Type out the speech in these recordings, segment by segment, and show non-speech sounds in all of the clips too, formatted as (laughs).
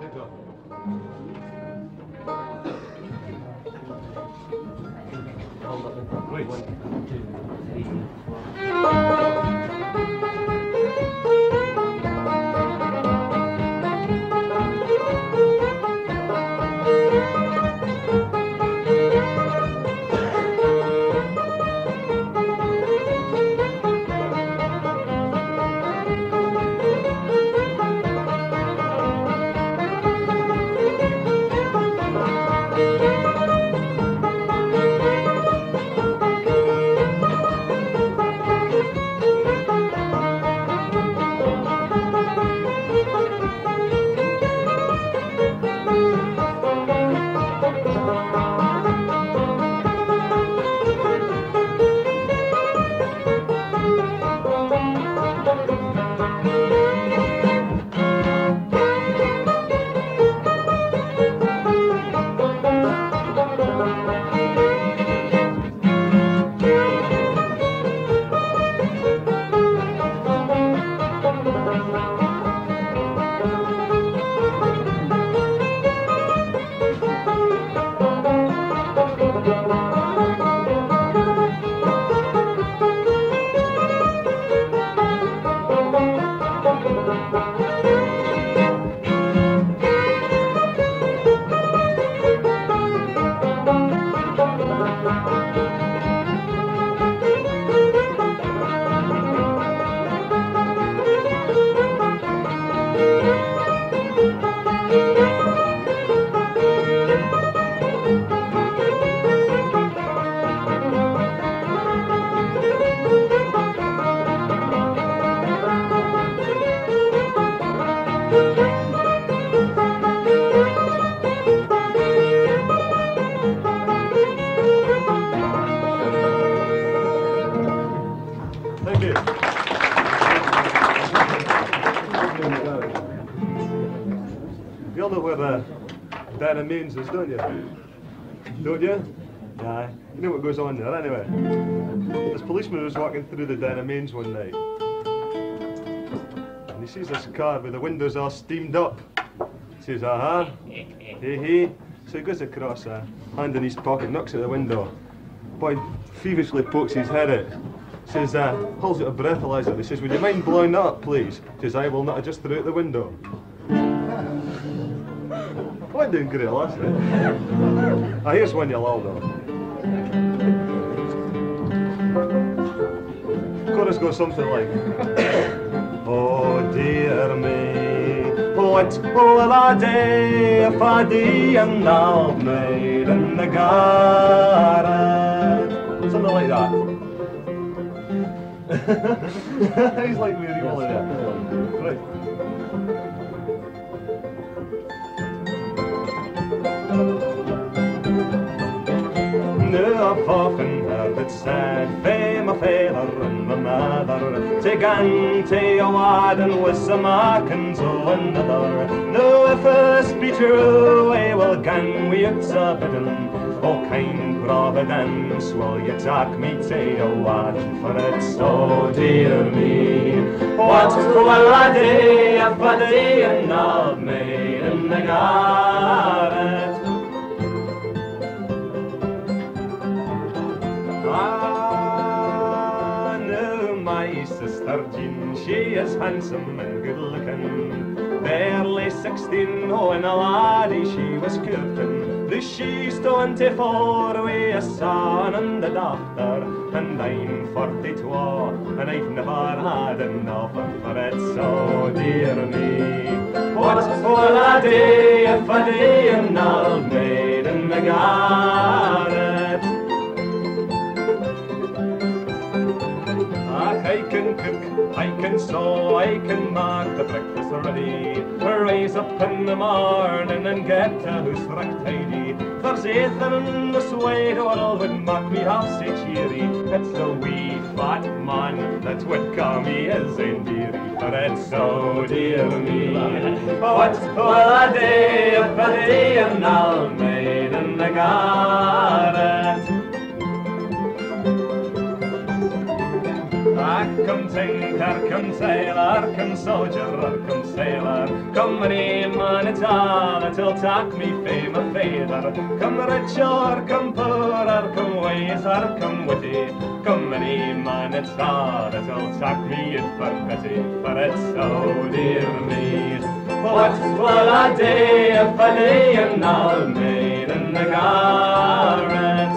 Thank Is, don't you? Don't you? Aye. You know what goes on there, anyway. This policeman was walking through the Dana Mains one night. And he sees this car with the windows all steamed up. He says, aha, (laughs) hey, hey. So he goes across, a hand in his pocket, knocks at the window. Boy feverishly pokes his head out. Says, uh, pulls out a breathalyzer. He says, would you mind blowing that up, please? Says, I will not. I just threw out the window. Went doing great last night. Ah, here's one you'll all know. Chorus goes something like, Oh dear me, what will I do if I do an old made in the garden? Something like that. (laughs) He's like me, really there. Right. To gang to a warden with some Arkins o another No, if this be true, I will gang wi' it's a bidding O kind providence, will you take me to a warden for it? So dear me, what will I do if I do an old maid in the garret? Jean, she is handsome and good looking. Barely sixteen, oh, and a laddie she was courting. The she's twenty-four, with a son and a daughter, and I'm forty-two, and I've never had enough for it. So dear me, what will I do if I do an old maid in the garret? I can sew, I can mark the breakfast ready. Rise up in the morning and get a house right tidy. There's Ethan in the suede all would make me half so cheery. It's the wee fat man that would call me in dearie. For it's so dear me. What will I do if I do an old maid in the garret? Arkham tink, Arkham sailor, Arkham soldier, Arkham sailor. Come any man at all that'll talk me fame a favour. Come rich or come poor, Arkham wise, Arkham witty. Come any man at all that'll talk me in for pity. For it's so dear me. What will I do if I lay an old maid in the garret?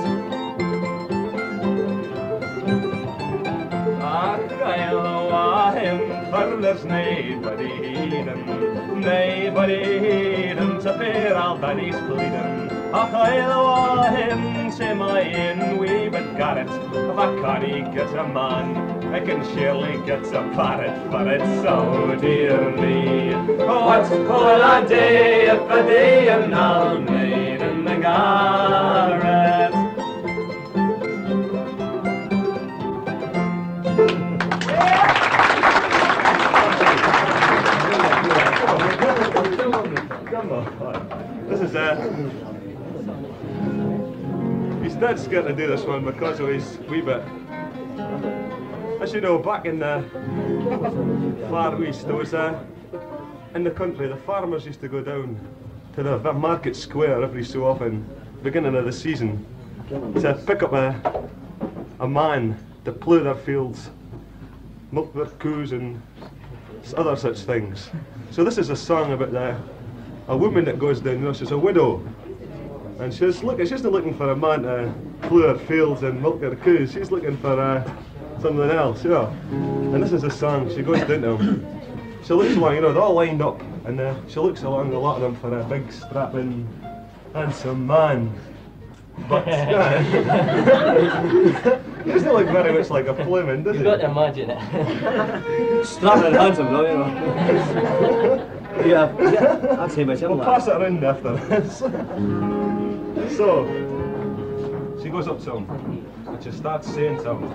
All that he's pleadin'. Ach, I'll awa him to my inn, we but got it. If I can't get a man, I can surely get a parrot, but it's so dear me. What will I do if I do an old maid in the garret? This is uh He's dead scared to do this one because of his wee bit. As you know, back in the far east, there was a in the country. The farmers used to go down to the market square every so often, beginning of the season, to pick up a a man to plough their fields, milk their cows, and other such things. So this is a song about the a woman that goes down there, she's a widow. And she's looking, she's not looking for a man to plough her fields and milk her cows, she's looking for uh, something else, know. And this is a song, she goes down to them. She looks along, you know, they're all lined up, and uh, she looks along a lot of them for a big, strapping, handsome man. But, yeah. (laughs) (laughs) doesn't look very much like a Fleming, does it? You've he? got to imagine it. Strapping and handsome, though, you know. (laughs) yeah, yeah, (laughs) I'd say myself. We'll pass it around after this. (laughs) so, she goes up to him and she starts saying something.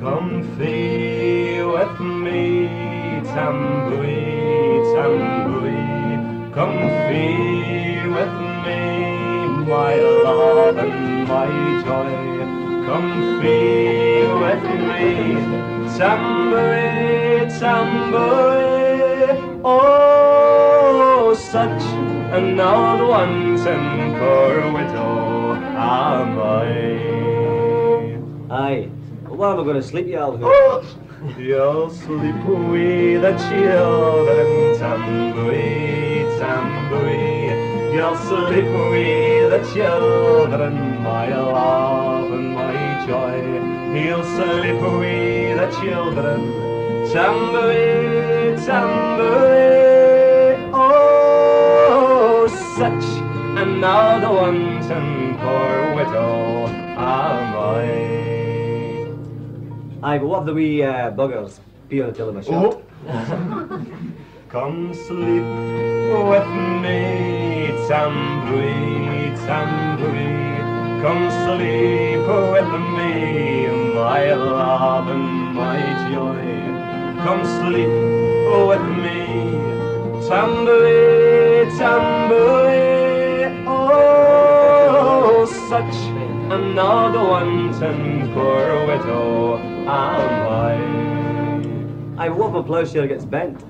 Come flee with me, tambui, tambui. Come flee with me, my love and my joy. Come flee with me, tambui, tambui. Oh, such an old wanton poor widow am I. Aye. Where am I going to sleep, you old oh, You'll sleep with the children, tambui, tambui. You'll sleep with the children, my love and my joy. You'll sleep with the children, tambui, tambui. Oh, such an old wanton poor widow am I. But what the wee uh, buggers be on the television? Oh. (laughs) Come sleep with me, tambui, tambui. Come sleep with me, my love and my joy. Come sleep with me, tambui, tambui. Oh, such another wanton poor widow am I. What if my ploughshare gets bent?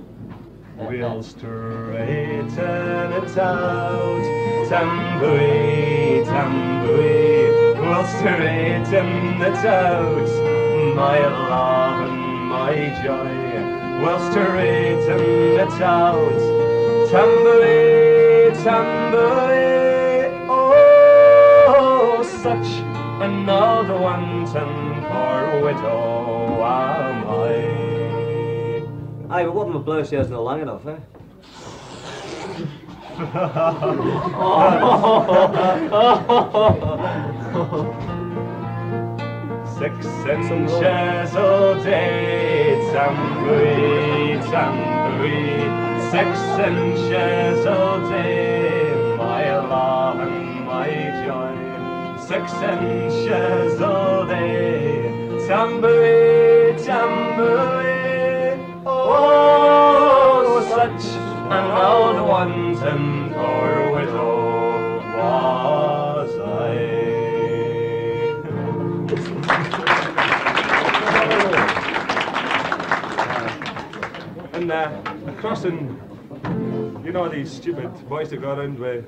We'll straighten it out, tambui, tambui. We'll straighten it out, my love and my joy. We'll straighten it out, tambui, tambui. Oh, such another wanton poor widow am I. Aye, but what if my ploughshare's not long enough, eh? Six inches all day, tambui, tambui. Six inches all day, my love and my joy. Six inches all day, tambui, tambui. Oh, such an old wanton poor widow was I. and uh, and you know these stupid boys that go around with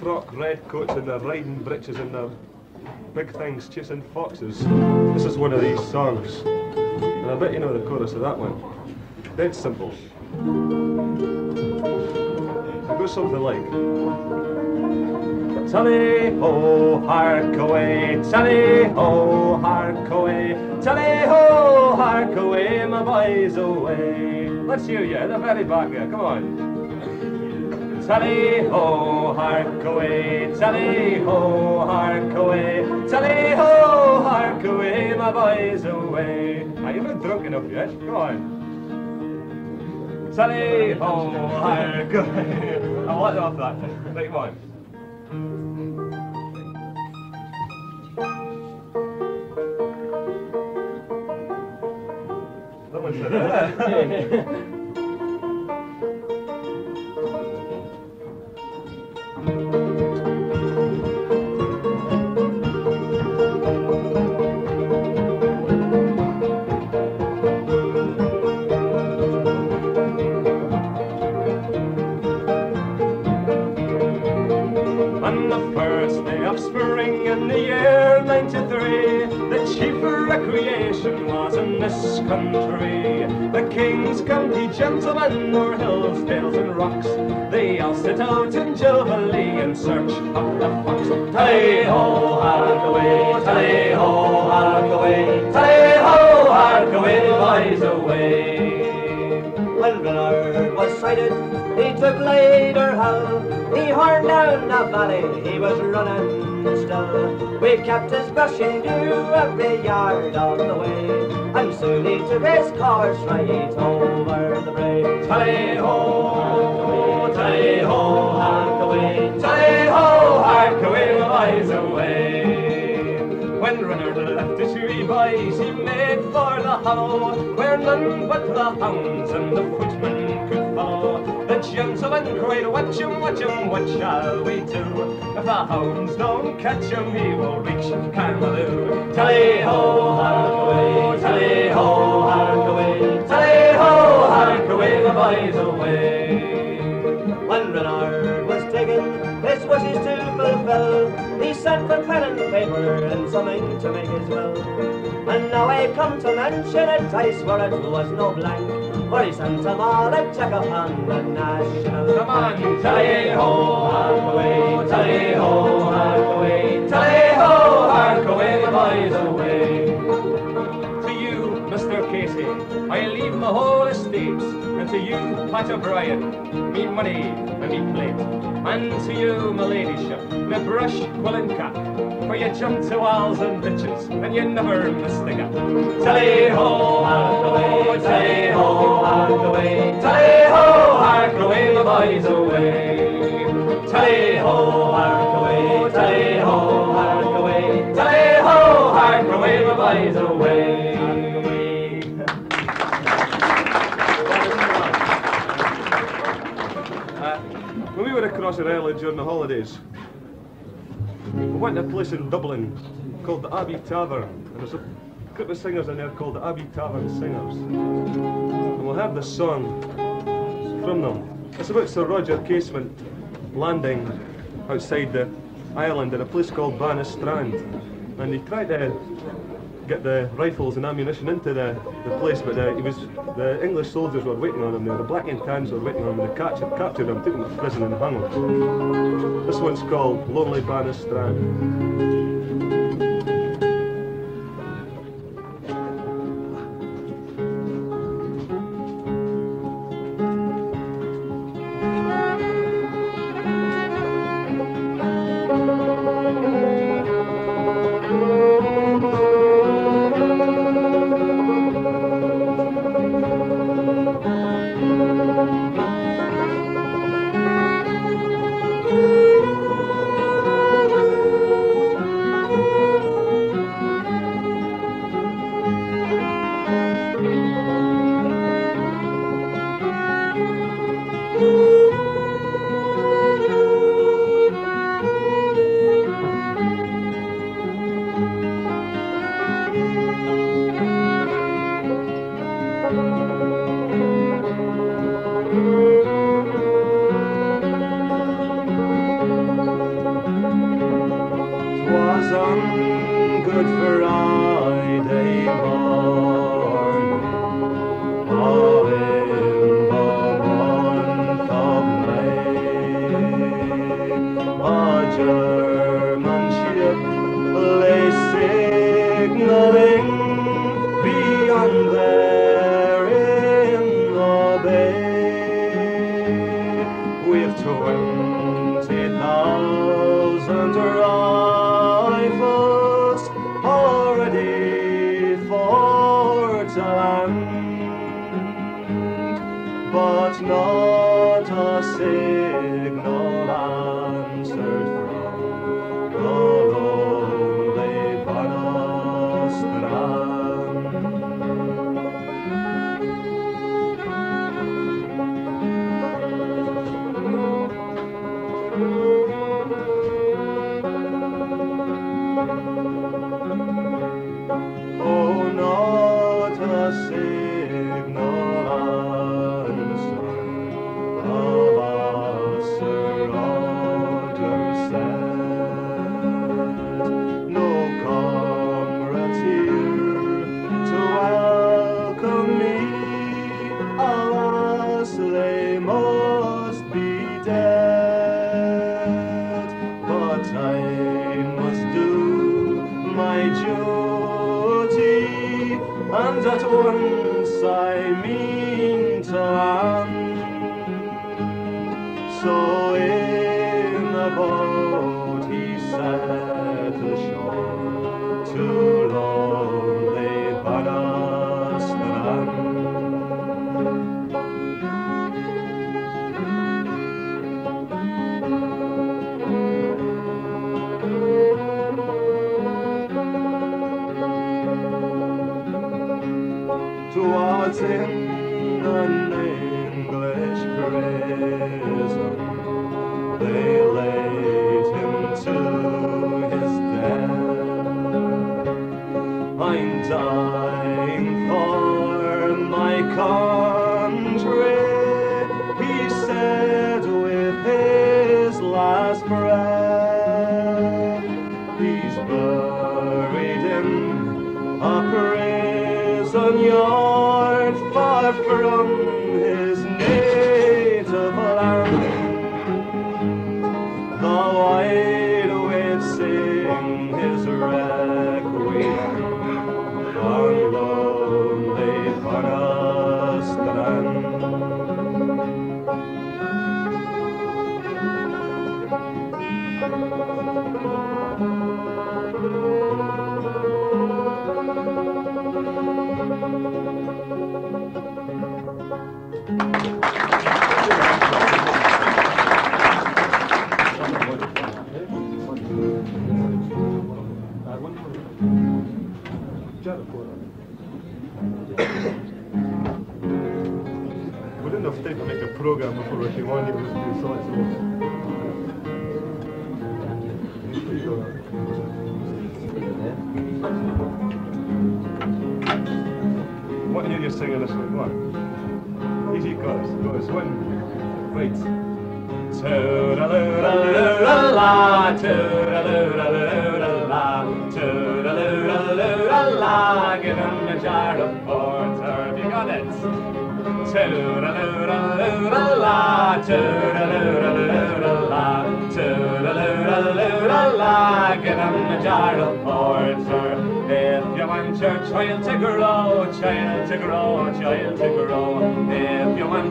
frock red coats and their riding breeches and their big things chasing foxes. This is one of these songs. And I bet you know the chorus of that one. Dead simple. It goes something like Tally ho, hark away, tally ho, hark away, tally ho, hark away, my boys away. Let's hear you the very back there, come on. Tally ho, hark away, tally ho, hark away, tally ho, hark away, my boys away. Are you not drunk enough yet? Go on. Tally ho, hark away. I like that. On. Someone said that. (laughs) (laughs) country. The King's County gentlemen were hills, dales and rocks. They all set out in Jubilee in search of the fox. Tally-ho, hark away, tally-ho, hark away, tally-ho, hark away, boys away. When Bernard was sighted, he took later Hull. He horned down the valley, he was running We kept his brushing due every yard of the way. And soon he took his course right over the brae. Tally-ho, tally-ho, hark away, tally-ho, hark away, boys away. When Reynard left his wee boys, he made for the hollow, where none but the hounds and the follow. The gentleman cried, watch him, watch him, what shall we do? If the hounds don't catch him, he will reach Carmaloo. Tally-ho, hark away, tally-ho, hark away, tally-ho, hark away, my boys away. When Reynard was taken, his wishes to fulfill, he sent for pen and paper and something to make his will. And now I come to mention it, I swear it was no blank, them all a the national. Come on, tally-ho, hark away, tally-ho, hark away, tally-ho, hark away, my boys away. To you, Mr. Casey, I leave my whole estates, and to you, Pat O'Brien, me money and me plate, and to you, my ladyship, me brush, quill and cap, for you jump to walls and ditches, and you never miss the gap. Tally-ho, hark away, tally-ho, hark away, tally-ho, hark away, my boys away. Tally-ho, hark away, tally-ho, hark away, tally-ho, hark away, my boys away. Across the island during the holidays, we went to a place in Dublin called the Abbey Tavern. And there's a group of singers in there called the Abbey Tavern Singers. And we'll have this song from them. It's about Sir Roger Casement landing outside the island in a place called Banna Strand. And he tried to get the rifles and ammunition into the, the place, but uh, he was the English soldiers were waiting on him there. The Black and Tans were waiting on him. They captured, captured him, took him to prison and hung him. This one's called Lonely Banna Strand. but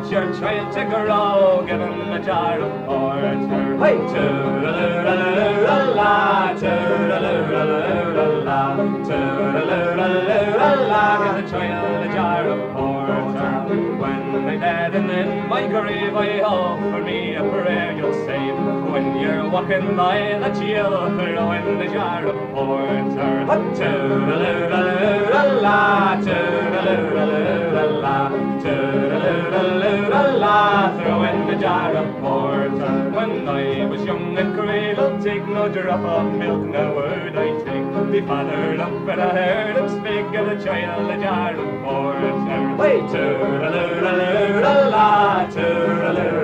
Want your child to grow, give him a jar of porter. Hey! Toodaloo-la-loo-la-la, toodaloo-la-loo-la-la, toodaloo-la-loo-la-la, give the child a jar of porter. When my dead and in my grave, I for me a prayer you'll say. When you're walking by that you'll throw in the jar of porter. Toodaloo-la-loo-la-la, toodaloo-la-loo-la-la, toodaloo-la-loo-la-la, throw in the jar of porter. When I was young and cradled, take no drop of milk, now would I take. Me father up and I heard him speak of the child a jar of porter. Wait. Toodaloo-la-loo-la-la, toodaloo-la-loo-la-la,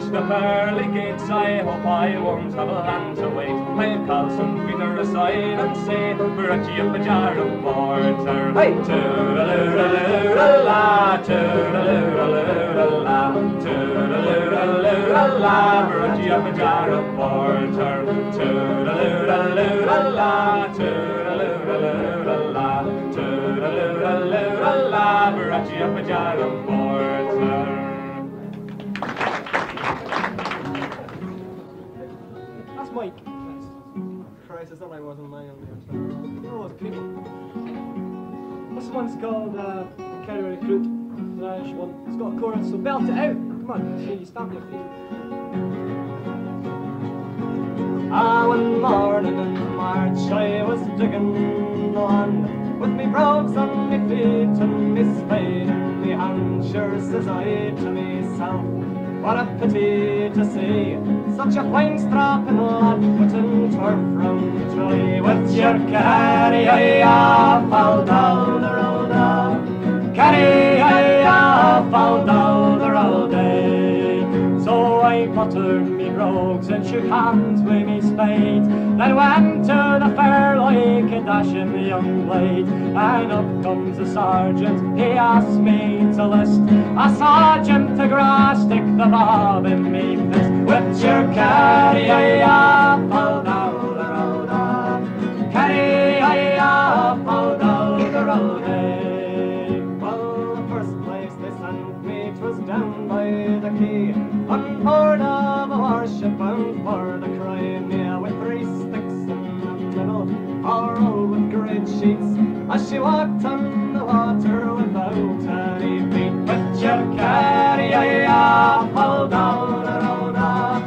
reach the pearly gates, I hope I won't have a hand to wait. I'll call some feeder aside and say, brought you up a jar of porter. Hey. Toodaloo-la-loo-la-la, toodaloo-la-loo-la-la, toodaloo-la-loo-la-la, brought you up a jar of porter. Toodaloo-la-loo-la-la, toodaloo-la-loo-la-la, toodaloo-la-loo-la-la, brought you up a jar of porter. Not like it was on my young years. Oh, it's people. This one's called uh, Kerry Recruit. The Irish one. It's got a chorus, so belt it out. Come on, see, stamp your feet. Ah, one morning in March I was digging land With me brogues on me feet and me spade in me hand Sure says I to myself, what a pity to see Such a fine strapping lad putting turf round Tralee With your carry, I fall So me brogues and shook hands with me spade. Then went to the fair like a dashing young blade. And up comes the sergeant, he asked me to list. A sergeant to grass, stick the bob in me fist. With your carry, I fall down the road. Carry, I fall down the road. All rolled with great sheets, as she walked on the water without any feet. But your carry, down the road, ah.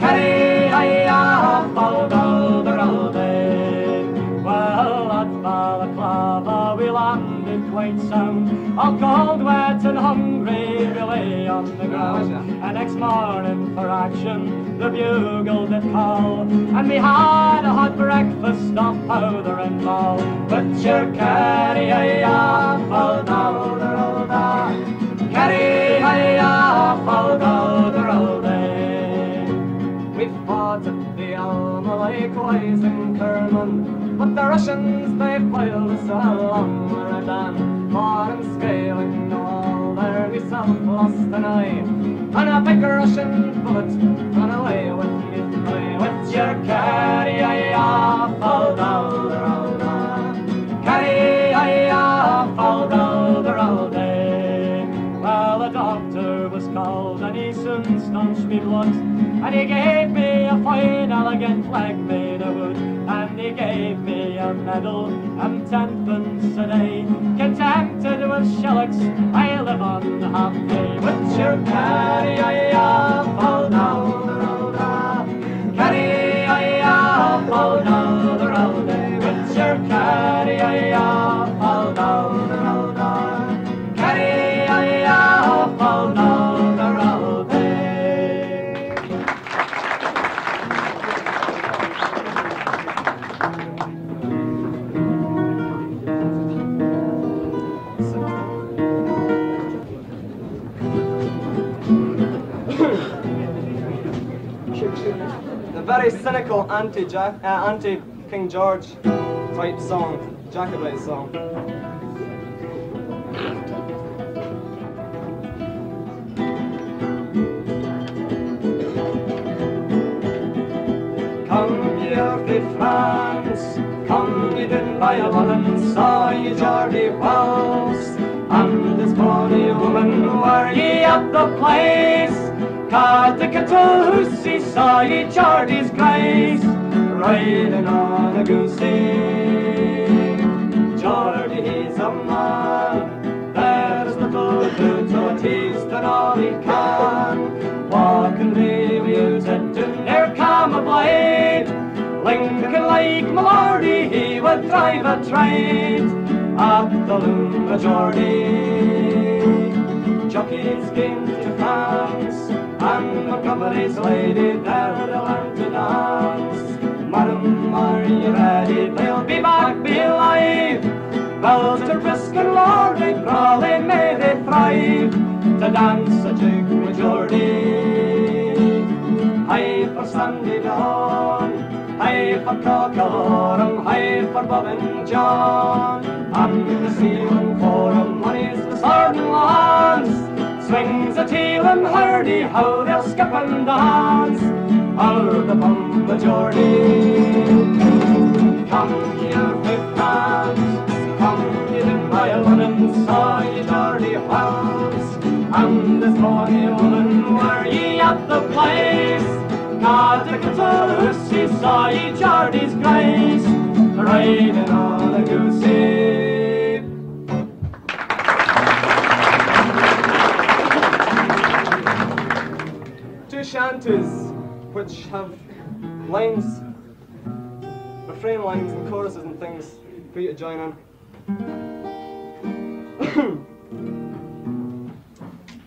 carry, I fall down the road. eh. Well, at Balaclava we landed quite sound, all cold, wet and hungry we lay on the ground. And next morning for action the bugle did call, and we had a hot breakfast of powder and ball. But your carry, I fall the road, ah. carry, I fall the road. eh. We fought at the Alma likewise Inkerman, but the Russians they foiled us along Redan. Fought and scaling there, we self lost an eye, and a big Russian bullet ran away with. Cry, with your carry, I fall down the road. ah. Carry, the road. eh. Well, a doctor was called and he soon stanched me blood And he gave me a fine elegant leg made of wood He gave me a medal and tenpence a day Contented with shillocks, I live on half pay With your carry, I fall down oh the road. Carry, I fall down the road. With your carry, I fall down oh the road very cynical anti-Jack, uh, anti-King George type song, Jacobite song. Come ye earthly France, come ye din by a woman, saw ye Geordie Whelps, and this bonny woman, were ye at the place? Catechittle Hussey saw ye Geordie's grace, riding on a goosey. Geordie, he's a man, there's little good to taste and all he can. Walking leave you to do near come a blade. Lincoln like Malordy, he would drive a trade at the loom Geordie. Jockeys came to France, and company's lady there to learn to dance. Madam, are you ready? They'll be back, be alive. Belter, brisk and lordy, brawly may they thrive to dance a jig with Geordie. High for Sandy Dawn, high for Cockalorum, high for Bob and John. I'm the ceiling for 'em money's the sword and lance. Swings a tail and hardy, how they'll skip and dance. Out the pump of Geordie. Come here with France, come here, my London, saw ye Geordie Whelps. And this morning, woman, were ye at the place? Catechittle, she saw ye Geordie's grave. riding on a goose shanties which have lines, refrain lines and choruses and things for you to join in.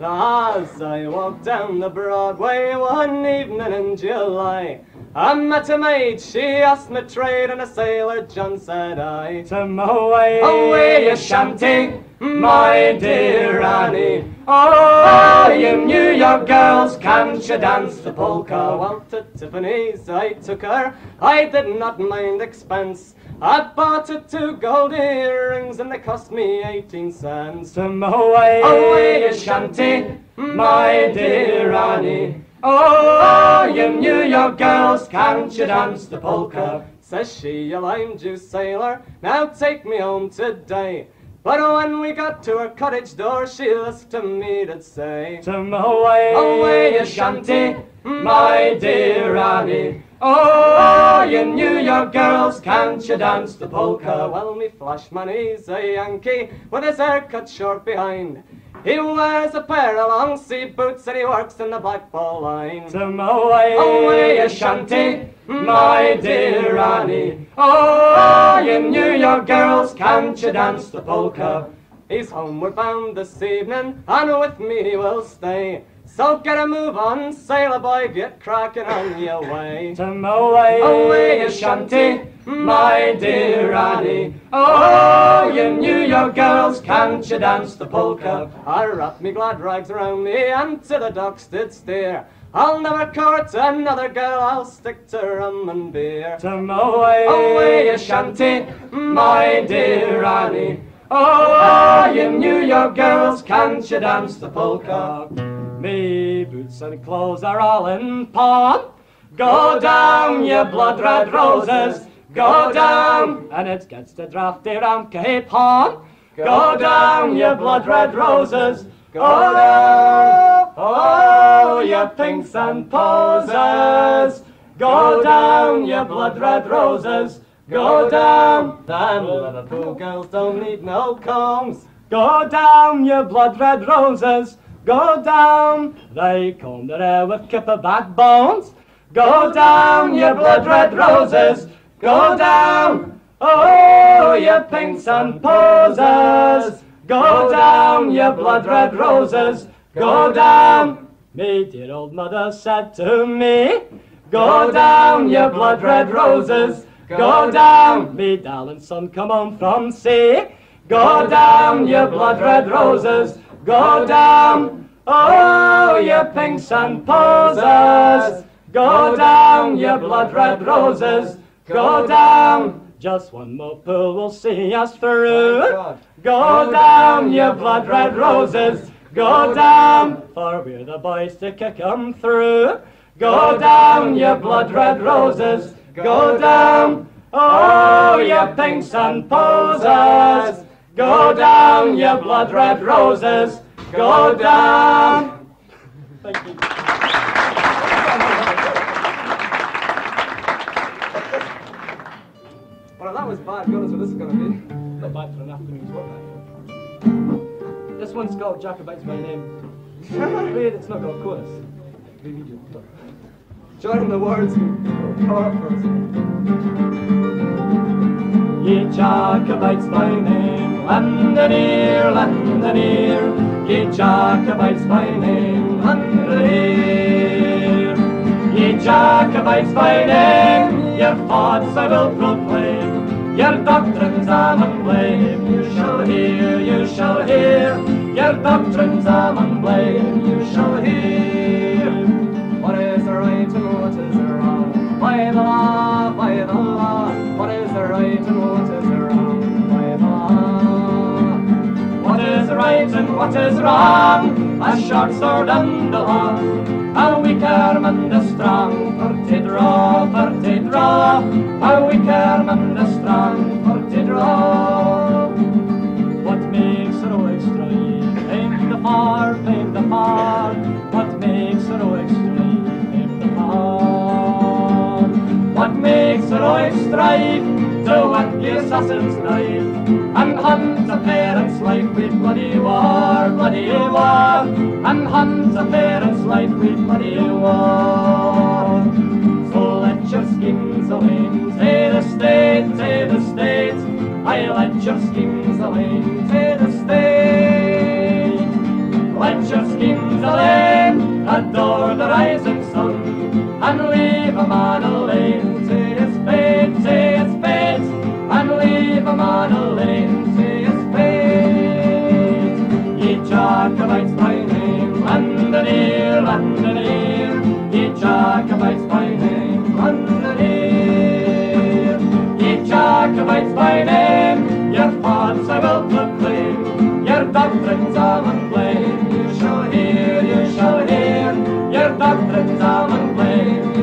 (coughs) As I walked down the Broadway one evening in July, a maid, she asked me trade, and a sailor John said I. To away, Away you shanty, my dear Annie. Oh, you New York girls, can't you dance the polka? Well, to Tiffany's I took her, I did not mind expense. I bought her two gold earrings and they cost me 18 cents. To away, Away you shanty, my dear Annie. Oh, you New York girls, can't you dance the polka? Says she, a lime juice sailor, now take me home today. But when we got to her cottage door, she lisped to me to say, To away, Away you shanty, my dear Annie. Oh, you New York girls, can't you dance the polka? Well, me flash man, he's a Yankee with his hair cut short behind. He wears a pair of long sea boots and he works in the blackball line. To away, Away shanty, my dear Annie. Oh, ah, you New York girls, can't you dance the polka? He's homeward bound this evening, and with me he will stay. So get a move on, sailor boy, get cracking on your way. To away, Away shanty, my dear Annie. Oh, you New York girls, can't you dance the polka? I wrapped me glad rags around me and to the docks did steer. I'll never court another girl, I'll stick to rum and beer. To away, Away you shanty, my dear Annie. Oh, you New York girls, can't you dance the polka? Me boots and clothes are all in pawn. Go down, you blood red roses. Go down, and it gets the drafty round Cape Horn. Go down, your blood red roses. Go oh, down, oh, oh, oh you pinks and posers. Go down, your blood red roses. Go down, Them Liverpool girls don't need no combs. Go down, your blood red roses. Go down. They comb their hair with kipper backbones. Go down, your blood red roses. Go down. Oh, you pinks and posers. Go down, you blood red roses. Go down. Me dear old mother said to me, Go down, you blood red roses. Go down, me darling son, come home from sea. Go down, you blood red roses. Go down. Oh, you pinks and posers. Go down, you blood red roses. Go down. Just one more pull will see us through. Go down, you blood red roses. Go down, for we're the boys to kick 'em through. Go down, you blood red roses. Go down. Oh, you pinks and posers. Go down, you blood red roses. Go down. Thank you. This one's called Jacobites by name. (laughs) Afraid it's not got a chorus. Maybe you do. Join the words and power up for us. Ye Jacobites by name, Londonere, Londonere. Ye Jacobites by name, Londonere. Ye Jacobites by name, your thoughts I will proclaim. Your doctrines I'm blame. You shall hear, you shall hear. Your doctrines I'm blame. You shall hear. What is right and what is wrong? By the law, by the law. Is right and what is wrong? A short sword and a long. A weaker man the strong. For to draw, for to draw. A weaker man the strong. For to draw. What makes heroic strife? Aim the far, aim the far. What makes heroic strife? Aim the far. What makes heroic strife? to what the assassins died. And Hans a parent's life with bloody war, bloody war. And Hans a parent's life with bloody war. So let your schemes away, say the state, say the state. I let your schemes away, say the state. Let your schemes away, adore the rising sun, and leave a man alone, say his fate, say fate, and leave a alone, say his fate. Ye Jacobites by name, London here, London here, ye Jacobites by name, London here. Ye Jacobites by name, your faults I will proclaim, your doctrines I'll unblame. You shall hear, you shall hear, your doctrines I'll unblame.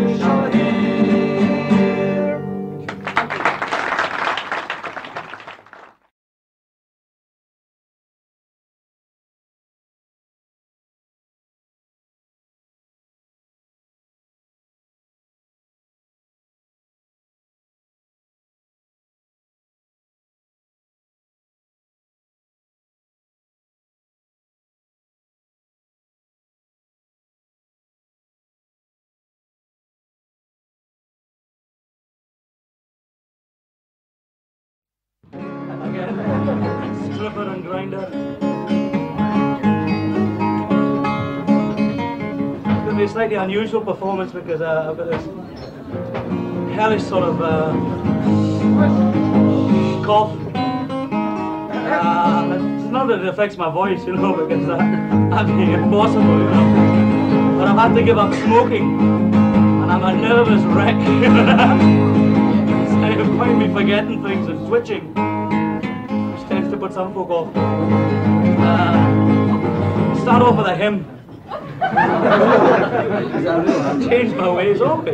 Stripper and grinder. It's going to be a slightly unusual performance because uh, I've got this hellish sort of uh, cough. Uh, it's not that it affects my voice, you know, (laughs) because uh, be impossible, you know. But I've had to give up smoking, and I'm a nervous wreck. (laughs) you find me forgetting things and twitching, put some folk off. Uh, start off with a hymn. (laughs) I've changed my ways up.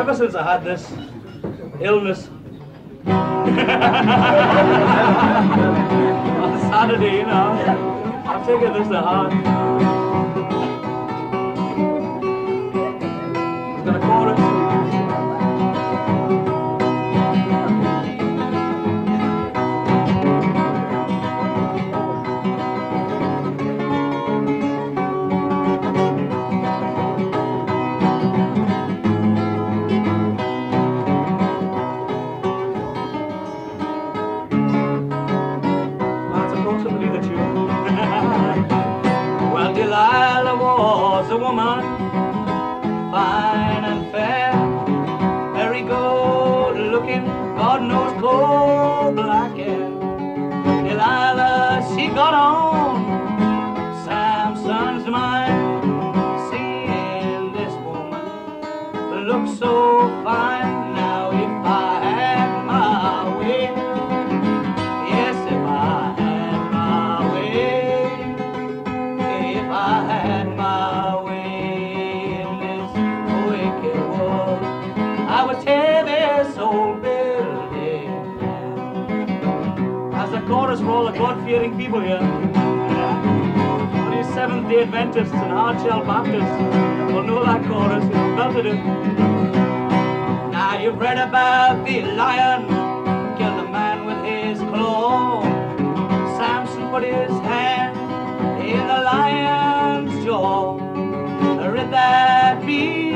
Ever since I had this illness (laughs) on Saturday, you know, I've taken this to heart. Chorus. The people here, all these Seventh-day Adventists and hard-shell Baptists will know that chorus, you know, belted it. Now you've read about the lion killed a man with his claw. Samson put his hand in the lion's jaw. Read that beast,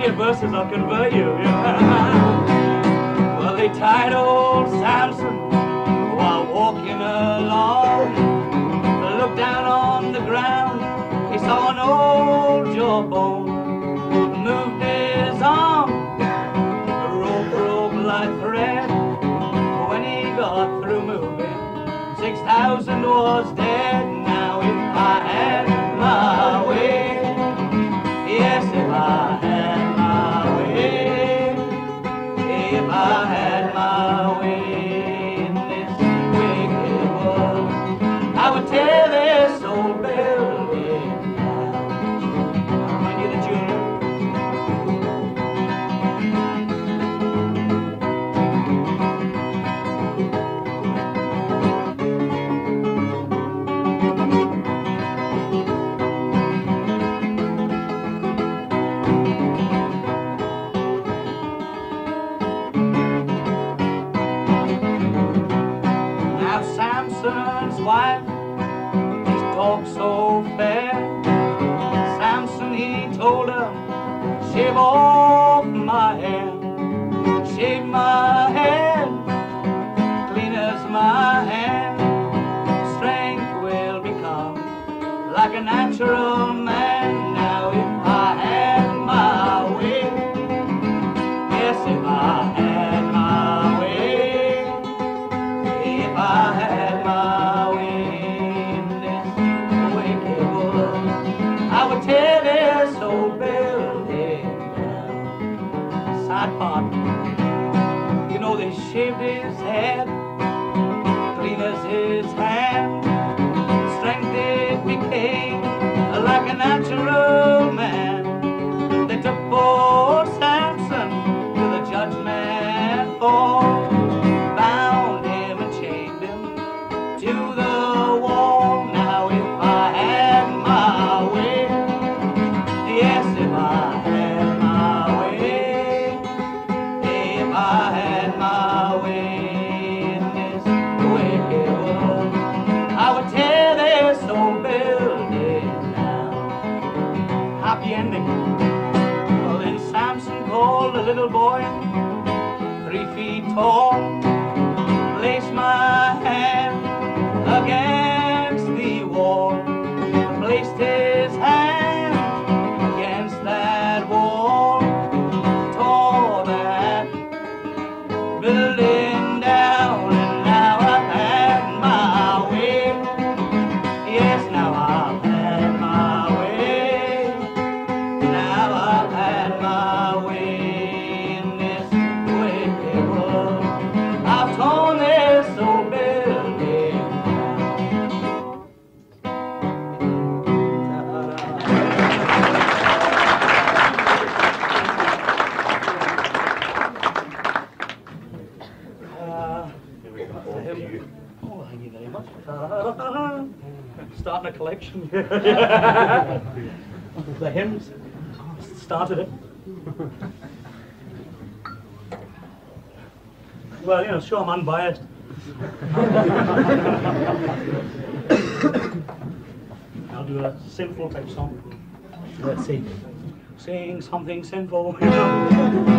I. Plenty verses I'll convert you. (laughs) well, they tied old Samson while walking along. Looked down on the ground, he saw an old jawbone moved his arm. The rope broke like thread. When he got through moving, six thousand was dead. The hymns. Started it. Well, you know, sure, I'm unbiased. I'll do a sinful type song. Let's see. Sing something sinful. you know.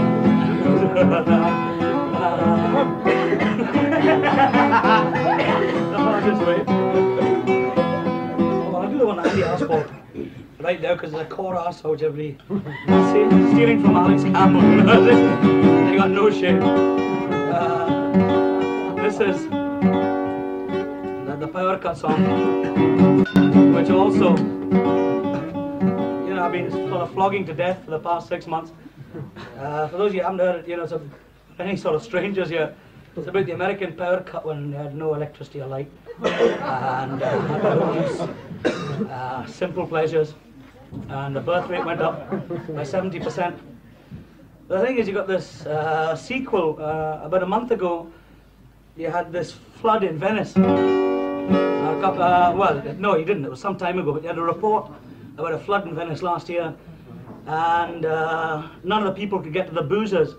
Just Andy right now because there's a chorus, so everybody see, (laughs) stealing from Alex Campbell. (laughs) they got no shame. Uh, this is the, the power cut song, which also, you know, I've been sort of flogging to death for the past six months. Uh, for those of you who haven't heard it, you know, a, (laughs) any sort of strangers here. It's about the American power cut when they had no electricity or light. And uh, uh, simple pleasures. And the birth rate went up by 70%. The thing is, you got this uh, sequel. Uh, about a month ago, you had this flood in Venice. Couple, uh, well, no, you didn't. It was some time ago, but you had a report about a flood in Venice last year. And uh, none of the people could get to the boozers.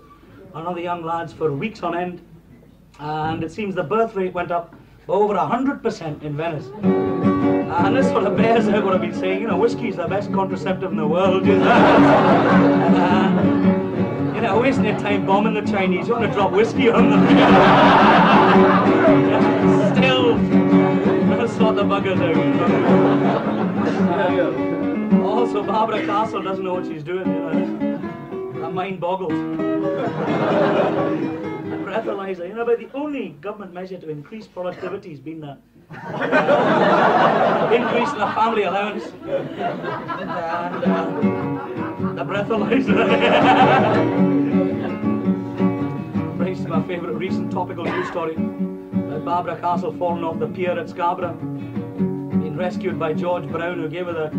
Another young lads for weeks on end. And it seems the birth rate went up over 100% in Venice. And this sort of bears out what I've been saying. You know, whiskey is the best contraceptive in the world. (laughs) You know, uh, you know wasting time bombing the Chinese. You want to drop whiskey on them. (laughs) Still, that's sort the buggers out. Yeah, yeah. Also, Barbara Castle doesn't know what she's doing. You know, her mind boggles. Breathalyzer. You know, about the only government measure to increase productivity has been the (laughs) increase in the family allowance. And uh, the breathalyzer. (laughs) Brings to my favourite recent topical news story. Uh, Barbara Castle fallen off the pier at Scarborough. being rescued by George Brown who gave her the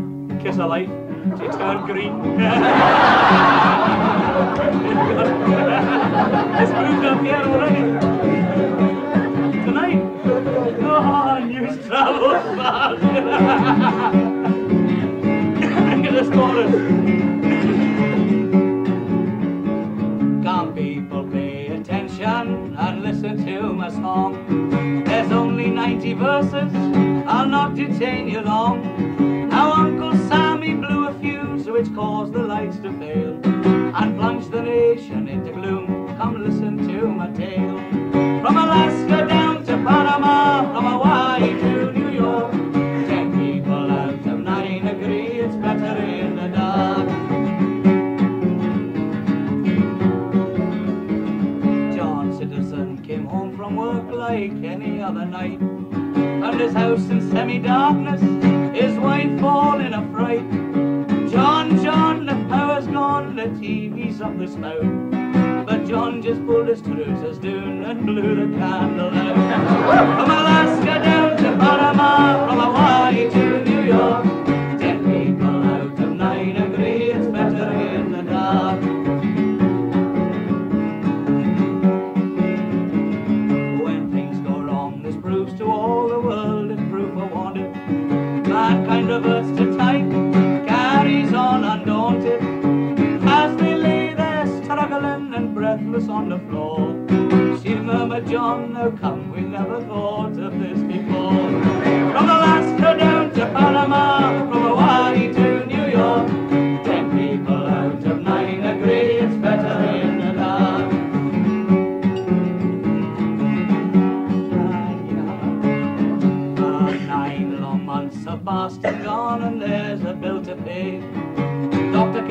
kiss of life. She turned green. (laughs) it's moved up here already. Tonight. Oh, news travels fast. Look at this chorus. Come people pay attention and listen to my song. There's only 90 verses, I'll not detain you long. How Uncle Sammy blew a fuse which caused the lights to fail the nation into gloom. Come listen to my tale. From Alaska down to Panama, from Hawaii to New York. Ten people out of nine agree it's better in the dark. John Citizen came home from work like any other night. Found his house in semi-darkness, his wife all in a fright. John, John, power's the TV's up the spout. But John just pulled his trousers down and blew the candle out. From Alaska down to Panama, from Hawaii to New York. Ten people out of nine agree it's better in the dark. When things go wrong, this proves to all the world it's proof of wanted. That kind of earth to type breathless on the floor. She murmured, John, now come, we never thought of this before. From Alaska down to Panama, from Hawaii to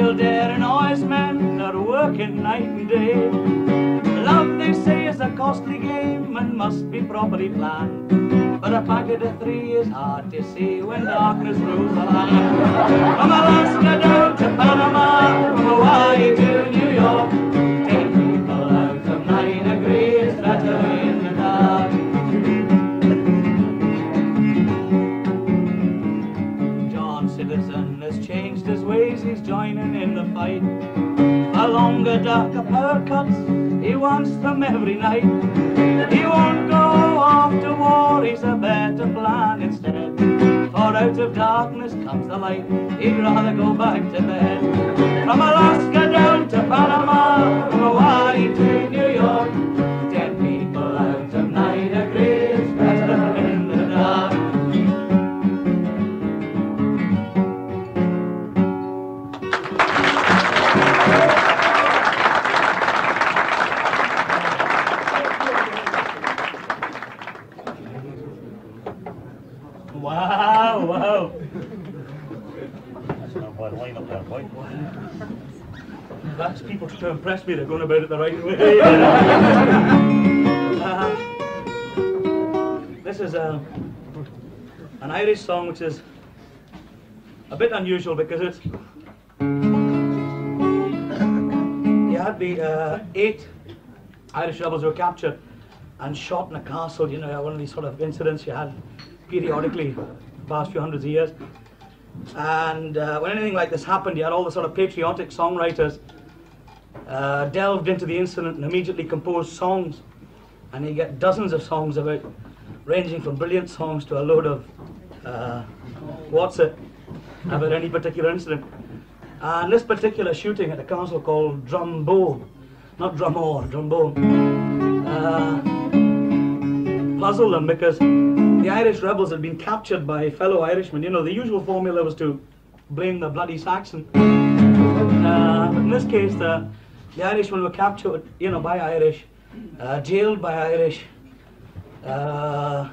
Dr. Kildare and his men are working night and day. Love, they say, is a costly game and must be properly planned. But a packet of three is hard to see when darkness rules the land. From Alaska down to Panama, from Hawaii to New York, A longer, darker power cuts he wants them every night. He won't go off to war, he's a better plan instead. For out of darkness comes the light, he'd rather go back to bed. From Alaska down to Panama, from Hawaii to New York, people to impress me, they're going about it the right way. (laughs) Uh, this is a, an Irish song which is a bit unusual because it's. You had the uh, eight Irish rebels who were captured and shot in a castle, you know, one of these sort of incidents you had periodically the past few hundreds of years. And uh, when anything like this happened, you had all the sort of patriotic songwriters uh, delved into the incident and immediately composed songs. And he got dozens of songs about, ranging from brilliant songs to a load of uh, what's it about any particular incident. And this particular shooting at a castle called Drumboe, not Drumore, Drumboe, uh, puzzled them because the Irish rebels had been captured by fellow Irishmen. You know, the usual formula was to blame the bloody Saxon. Uh, but in this case, the, the Irishmen were captured, you know, by Irish, uh, jailed by Irish. Uh,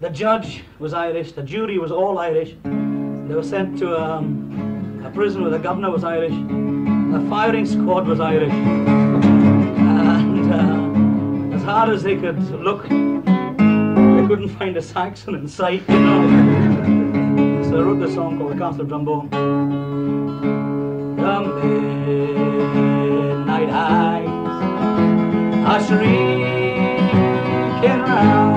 the judge was Irish, the jury was all Irish. They were sent to um, a prison where the governor was Irish. The firing squad was Irish. And uh, as hard as they could look, they couldn't find a Saxon in sight, you know. so I wrote this song called The Castle Drumboe. Um, eh, eyes are shrieking round.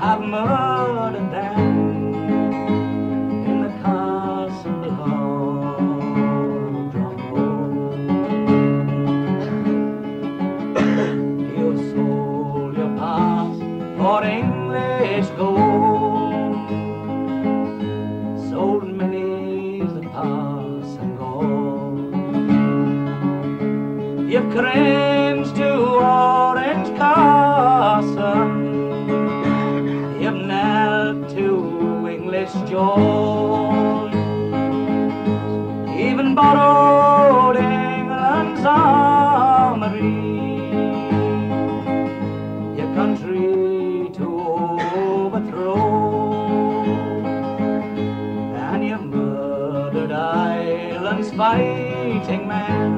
I've murdered them. Thank you.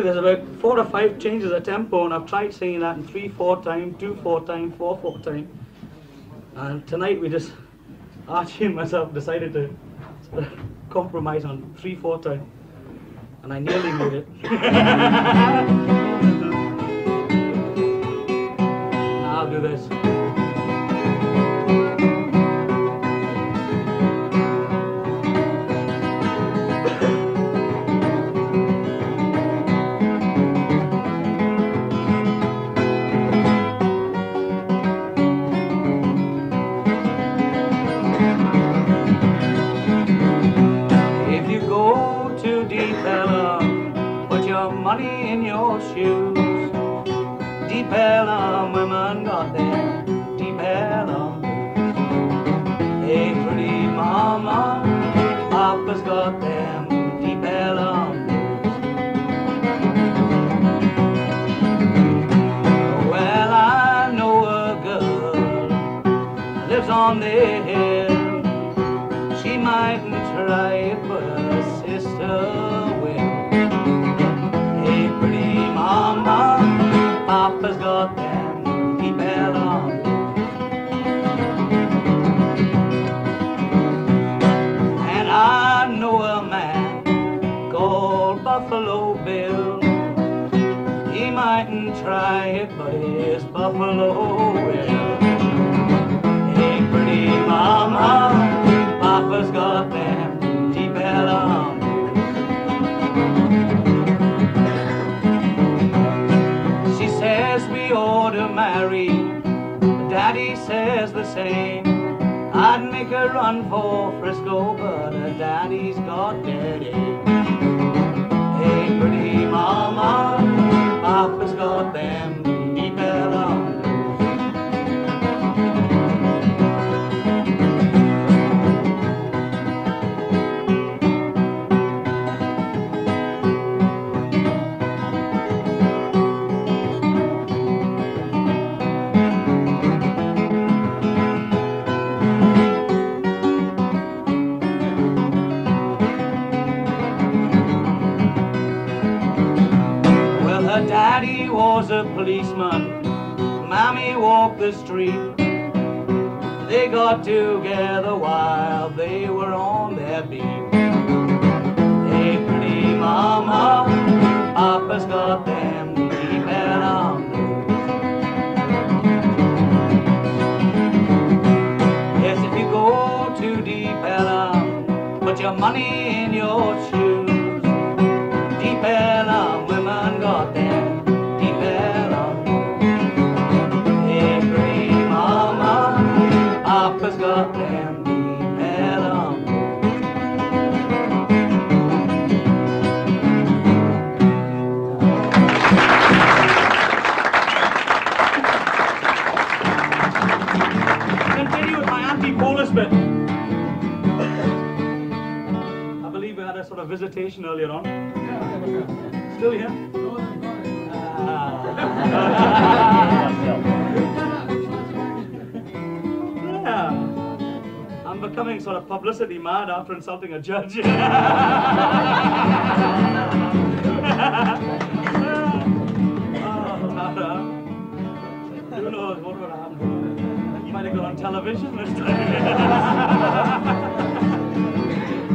actually there's about four or five changes of tempo, and I've tried singing that in three four time, two four time, four four time. And tonight we just Archie and myself decided to sort of compromise on three four time, and I nearly made it. (laughs) I'll do this. Policeman, Mommy walked the street. They got together while they were on their beat. Hey, pretty mama, Papa's got them Deep Ellum blues. Yes, if you go to Deep Ellum, put your money in your shoes. Deep Ellum, visitation earlier on. Still here? Ah. (laughs) yeah. I'm becoming sort of publicity mad after insulting a judge. (laughs) Ah. Ah. Who knows what would happen? You might have got on television this time.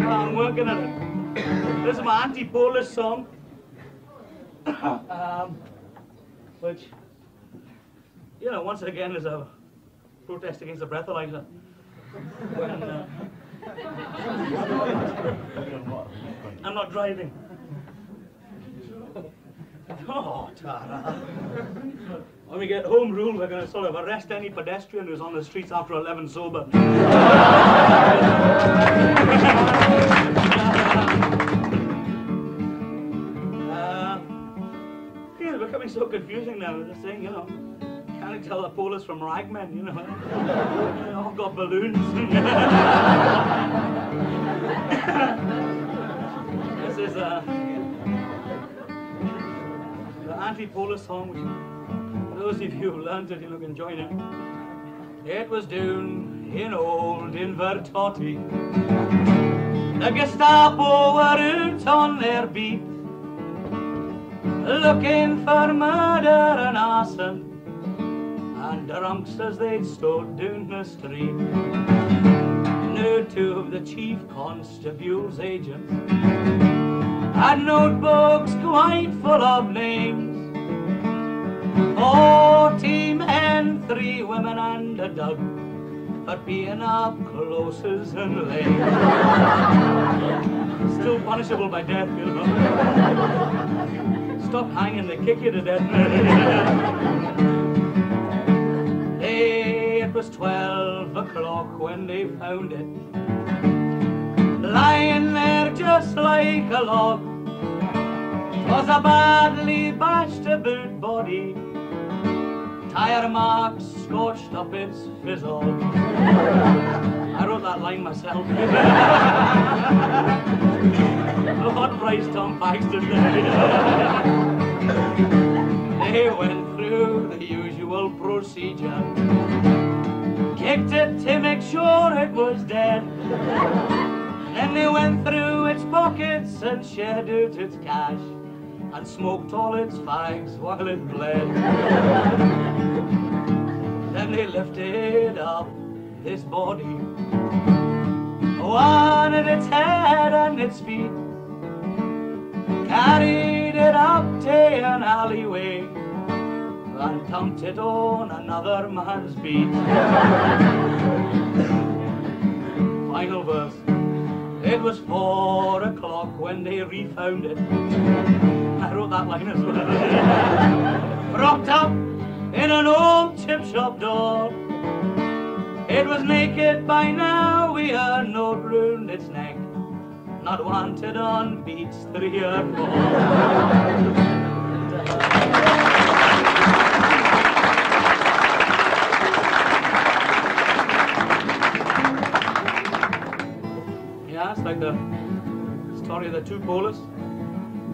(laughs) I'm working at it. This is my anti-Polish song, um, which, you know, once again is a protest against the breathalyzer. When, uh, I'm not driving. Oh, (laughs) Tara. When we get home rule, we're going to sort of arrest any pedestrian who's on the streets after 11 sober. (laughs) becoming so confusing now. They're saying, you know, can't tell the Polish from ragmen, you know. they all got balloons. (laughs) this is uh, the anti-Polish song, which those of you who learned it, you know, can join it. It was down in old Invertotti. The Gestapo were out on their beat, looking for murder and arson, and drunks as they stood down the street. Knew two of the chief constable's agents had notebooks quite full of names. Forty men, three women, and a dog for being up closes and late. (laughs) Still punishable by death, you know. Stop hanging, they kick you to death. (laughs) hey, it was twelve o'clock when they found it. Lying there just like a log. Was a badly bashed about body. Tire marks scorched up its fizzle. (laughs) I wrote that line myself. (laughs) what price Tom Paxton They went through the usual procedure. Kicked it to make sure it was dead. Then they went through its pockets and shared out its cash and smoked all its fags while it bled. then they lifted up this body, one its head and its feet, carried it up to an alleyway and dumped it on another man's beat. Final verse. It was four o'clock when they refound it. I wrote that line as well. Propped up in an old chip shop door. It was naked by now, we not ruined its neck. Not wanted on beats three or four. Yeah, it's like the story of the two bowlers.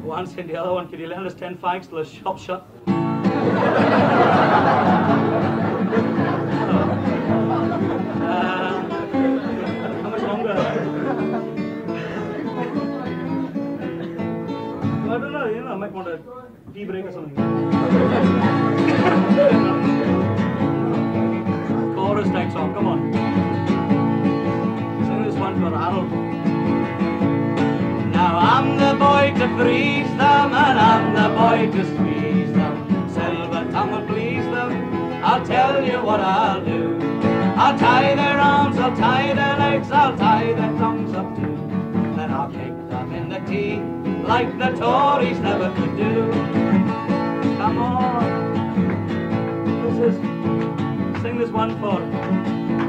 One said the other one, Can you lend us 10 fags till the shop shut? Might want a tea break or something. Chorus type song, come on. Sing this one for Harold. Now I'm the boy to freeze them, and I'm the boy to squeeze them. Silver tongue will please them. I'll tell you what I'll do. I'll tie their arms, I'll tie their legs, I'll tie their tongues up too. Then I'll kick them in the teeth like the Tories never could do. Come on. This is sing this one for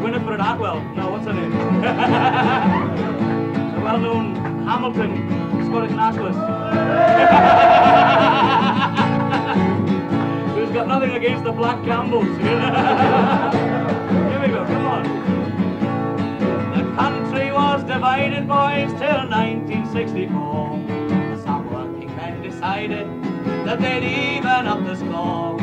Winifred Atwell. No, what's her name? (laughs) the well-known Hamilton Scottish nationalist. (laughs) Who's got nothing against the Black Campbells. (laughs) Here we go, come on. The country was divided, boys, till 1964. Decided that they'd even up the score.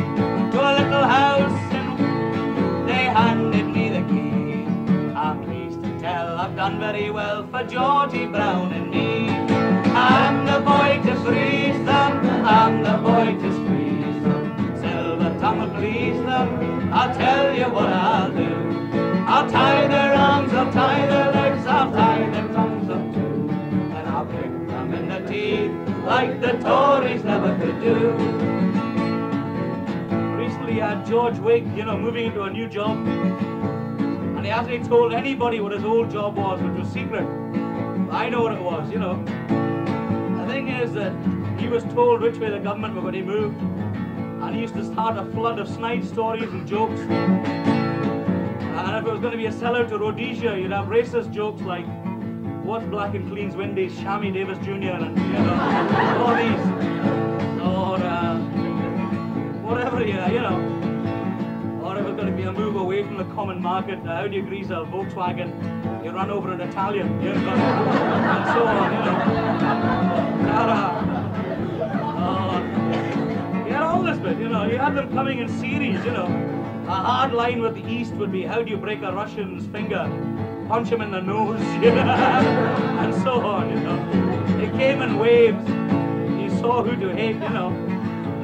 To a little house in they handed me the key. I'm pleased to tell I've done very well for Georgie Brown and me. I'm the boy to freeze them, I'm the boy to squeeze them. Silver tongue will please them, I'll tell you what I'll do. I'll tie their arms, I'll tie their legs, like the Tories never could do. Recently, I had George Wigg, you know, moving into a new job. And he hasn't told anybody what his old job was, which was secret. I know what it was, you know. The thing is that he was told which way the government were going to move. And he used to start a flood of snide stories and jokes. And if it was going to be a sellout to Rhodesia, you'd have racist jokes like, what's black and clean's Wendy's, Shammy Davis Jr. and, you know, all these. Or, uh, whatever, yeah, you know. Or if it's going to be a move away from the common market, uh, how do you grease a Volkswagen? You run over an Italian, you know, and so on, you know. Tara. Uh, you had all this bit, you know. You had them coming in series, you know. A hard line with the East would be how do you break a Russian's finger? Punch him in the nose, (laughs) you know, and so on, you know. They came in waves. You saw who to hate, you know.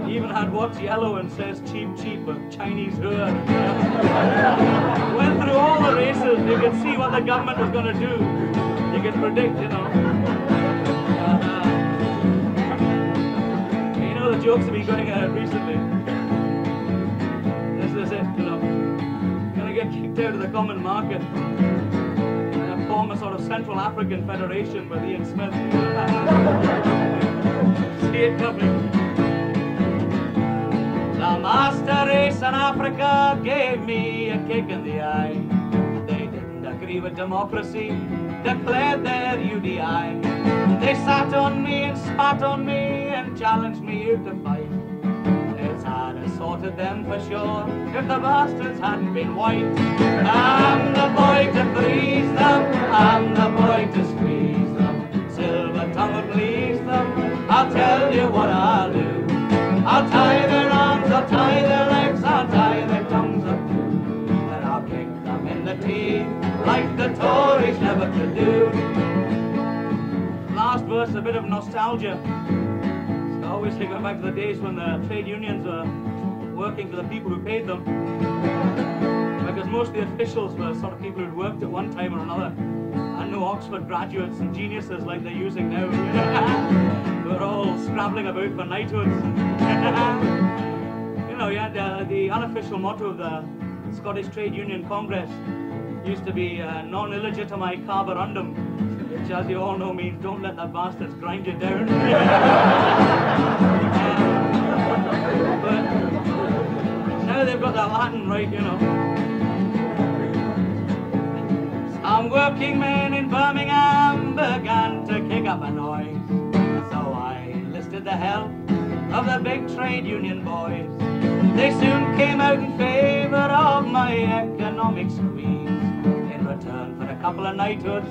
He even had what's yellow and says cheap cheap with Chinese hood. (laughs) Went through all the races. You could see what the government was going to do. You could predict, you know. Uh, you know the jokes have been going ahead recently. This is it, you know. Gonna get kicked out of the common market. Form a sort of Central African Federation with Ian Smith. It coming. The master race in Africa gave me a kick in the eye. They didn't agree with democracy, declared their UDI. They sat on me and spat on me and challenged me to fight. Sorted them for sure if the bastards hadn't been white. I'm the boy to freeze them, I'm the boy to squeeze them. Silver tongue please them, I'll tell you what I'll do. I'll tie their arms, I'll tie their legs, I'll tie their tongues up too. Then I'll kick them in the teeth like the Tories never could do. Last verse, a bit of nostalgia. I always think back to the days when the trade unions were working for the people who paid them. Because most of the officials were sort of people who'd worked at one time or another. And no Oxford graduates and geniuses like they're using now. (laughs) We're all scrabbling about for knighthoods. (laughs) you know, had uh, the unofficial motto of the Scottish Trade Union Congress used to be uh, non illegitimi carborundum, which, as you all know, means don't let the bastards grind you down. (laughs) now they've got that Latin right, you know. Some working men in Birmingham began to kick up a noise. So I enlisted the help of the big trade union boys. They soon came out in favor of my economic squeeze. In return for a couple of knighthoods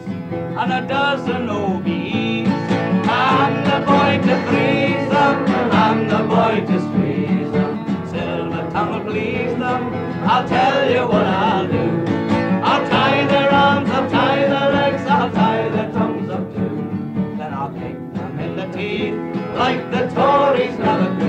and a dozen OBEs. I'm the boy to freeze them, I'm the boy to squeeze will please them, I'll tell you what I'll do. I'll tie their arms, I'll tie their legs, I'll tie their tongues up too. Then I'll kick them in the teeth like the Tories never do.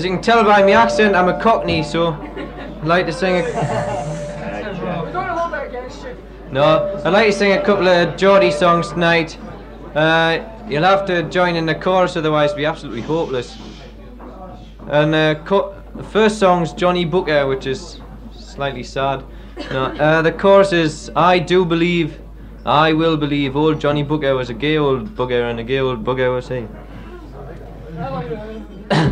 As you can tell by my accent, I'm a Cockney, so I'd like to sing a. No, I'd like to sing a couple of Geordie songs tonight. Uh, you'll have to join in the chorus, otherwise, it'll be absolutely hopeless. And uh, the first song's Johnny Booker, which is slightly sad. No, uh, the chorus is I do believe, I will believe. Old Johnny Booker was a gay old bugger, and a gay old bugger was he.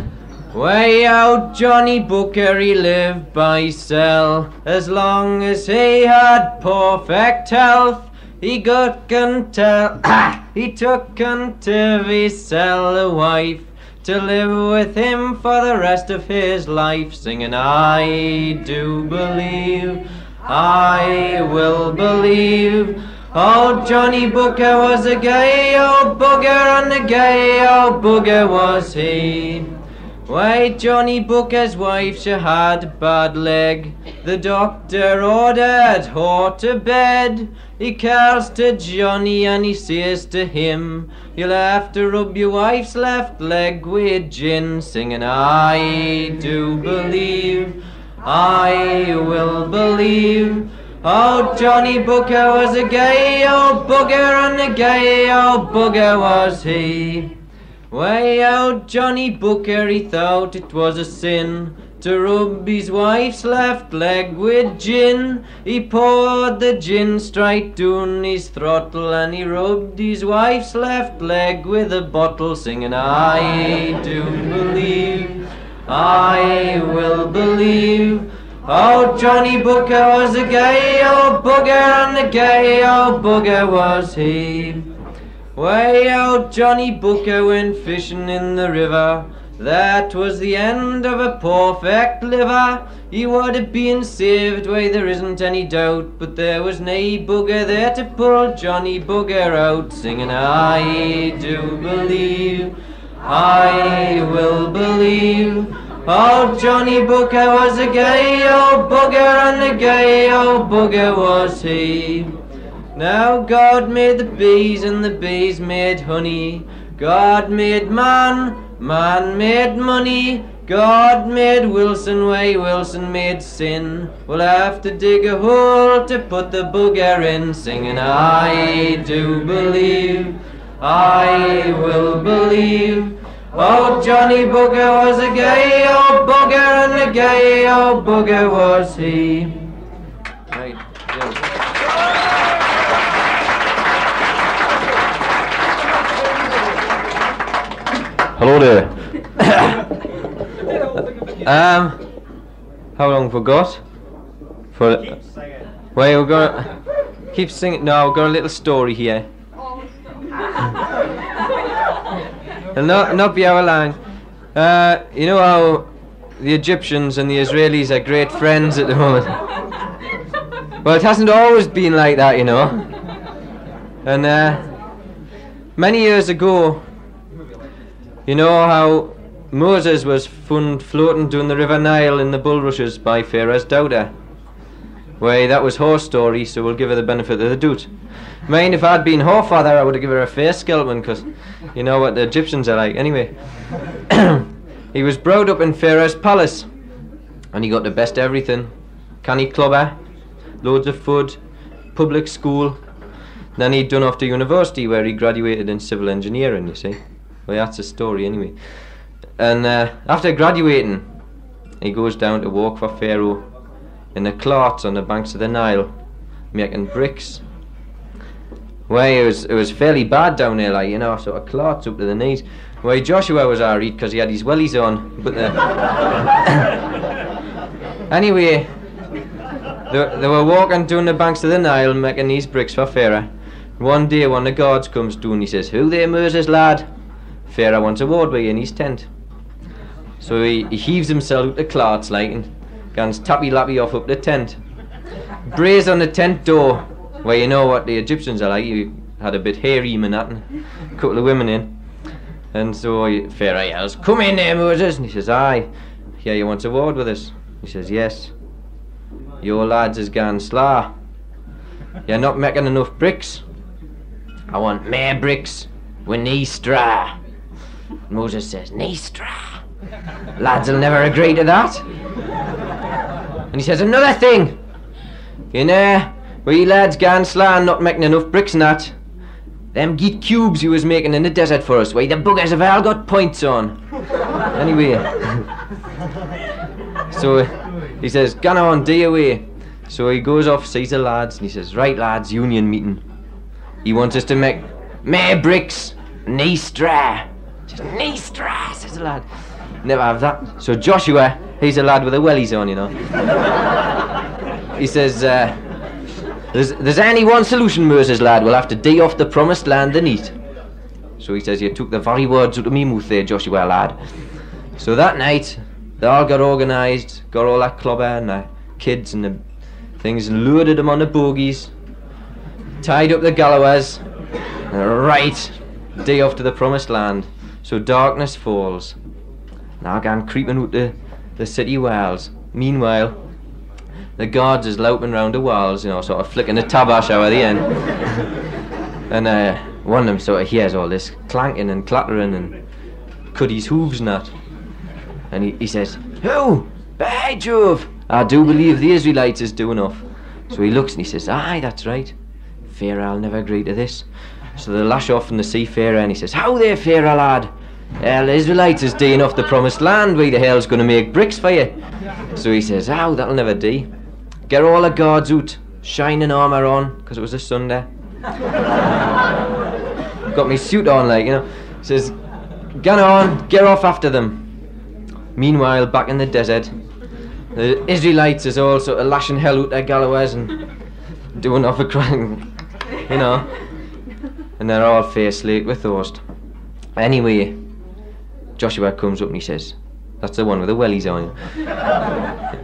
(coughs) Way out Johnny Booker he lived by cell As long as he had perfect health He got tell (coughs) He took unto his sell a wife To live with him for the rest of his life. Singing I do believe I will believe. Old Johnny Booker was a gay old booger, and a gay old booger was he. Why, Johnny Booker's wife, she had a bad leg. The doctor ordered her to bed. He calls to Johnny and he says to him, You'll have to rub your wife's left leg with gin, singing, I do believe, I will believe. Oh, Johnny Booker was a gay old booger, and a gay old booger was he. Way out Johnny Booker, he thought it was a sin to rub his wife's left leg with gin. He poured the gin straight down his throttle, and he rubbed his wife's left leg with a bottle, singing, I do believe, I will believe. Oh, Johnny Booker was a gay old booger, and a gay old booger was he. Way out Johnny Booker went fishing in the river. That was the end of a perfect liver. He would have been saved, way there isn't any doubt. But there was nae booger there to pull Johnny Booger out, singing, I do believe, I will believe. Oh, Johnny Booker was a gay old booger, and a gay old booger was he. Now God made the bees, and the bees made honey. God made man, man made money. God made Wilson way, Wilson made sin. We'll have to dig a hole to put the booger in, singing, I do believe, I will believe. Oh, Johnny Booger was a gay old booger, and a gay old booger was he. Hello there. (coughs) um, how long for got? For Keep singing. wait, we're gonna keep singing. No, we've got a little story here. (laughs) It'll not, not be our long. Uh, you know how the Egyptians and the Israelis are great friends at the moment? Well, it hasn't always been like that, you know. And uh, many years ago, you know how Moses was found floating down the River Nile in the bulrushes by Pharaoh's daughter? Well, that was her story, so we'll give her the benefit of the doubt. Mind if I'd been her father, I would have given her a fair scalping, because you know what the Egyptians are like. Anyway, (coughs) he was brought up in Pharaoh's palace, and he got the best everything. Canny clubber, loads of food, public school. Then he'd done off to university where he graduated in civil engineering, you see. Well, that's a story anyway. And uh, after graduating, he goes down to work for Pharaoh in the clots on the banks of the Nile, making bricks. Well, it was, it was fairly bad down there, like, you know, sort of clots up to the knees. Well, Joshua was alright because he had his wellies on, but the... (laughs) anyway, they, they were walking down the banks of the Nile making these bricks for Pharaoh. One day, one of the guards comes down, he says, Who there, Moses, lad? Pharaoh wants a you in his tent. So he, he heaves himself the clots, like, and goes tappy lappy off up the tent. Brays on the tent door. Well, you know what the Egyptians are like. You had a bit hairy that, a couple of women in. And so Pharaoh yells, Come in there, Moses. And he says, Aye. Yeah, you want a word with us? He says, Yes. Your lads has gone slaw. You're not making enough bricks. I want more bricks with knee straw. (laughs) Moses says, Knee straw. Lads will never agree to that. And he says, Another thing. You know, we lads gone slaw and not making enough bricks and that. Them geet cubes you was making in the desert for us, why the buggers have all got points on. (laughs) anyway. (laughs) so he says, Gone on, day away. Eh? So he goes off, sees the lads, and he says, Right lads, union meeting. He wants us to make mere bricks, knee straw. Just knee straw, says the lad. Never have that. So Joshua, he's a lad with a wellies on, you know. he says, uh, there's, there's only one solution, Moses, lad. We'll have to dig off the promised land and eat. So he says, You took the very words out of me mouth there, Joshua, lad. So that night, they all got organised, got all that clobber and the kids and the things, and loaded them on the bogies, tied up the galloways, and right, day off to the promised land. So darkness falls. Now gone creeping out the, the city walls. Meanwhile, the guards is loping round the walls, you know, sort of flicking the tabash out at the end. (laughs) and uh, one of them sort of hears all this clanking and clattering and Cuddy's hooves and that. And he, he says, Who? By Jove! I do believe the Israelites is doing off. So he looks and he says, Aye, that's right. Pharaoh, I'll never agree to this. So they lash off and the Pharaoh and he says, How there, Pharaoh, lad? The Israelites is doing off the promised land. Why the hell's going to make bricks for you? So he says, How, that'll never do. Get all the guards out, shining armour on, because it was a Sunday. (laughs) Got me suit on, like, you know. Says, Get on, get off after them. Meanwhile, back in the desert, the Israelites is all sort of lashing hell out their galloways and doing off a crying, you know. And they're all face late with thirst. Anyway, Joshua comes up and he says, That's the one with the wellies on.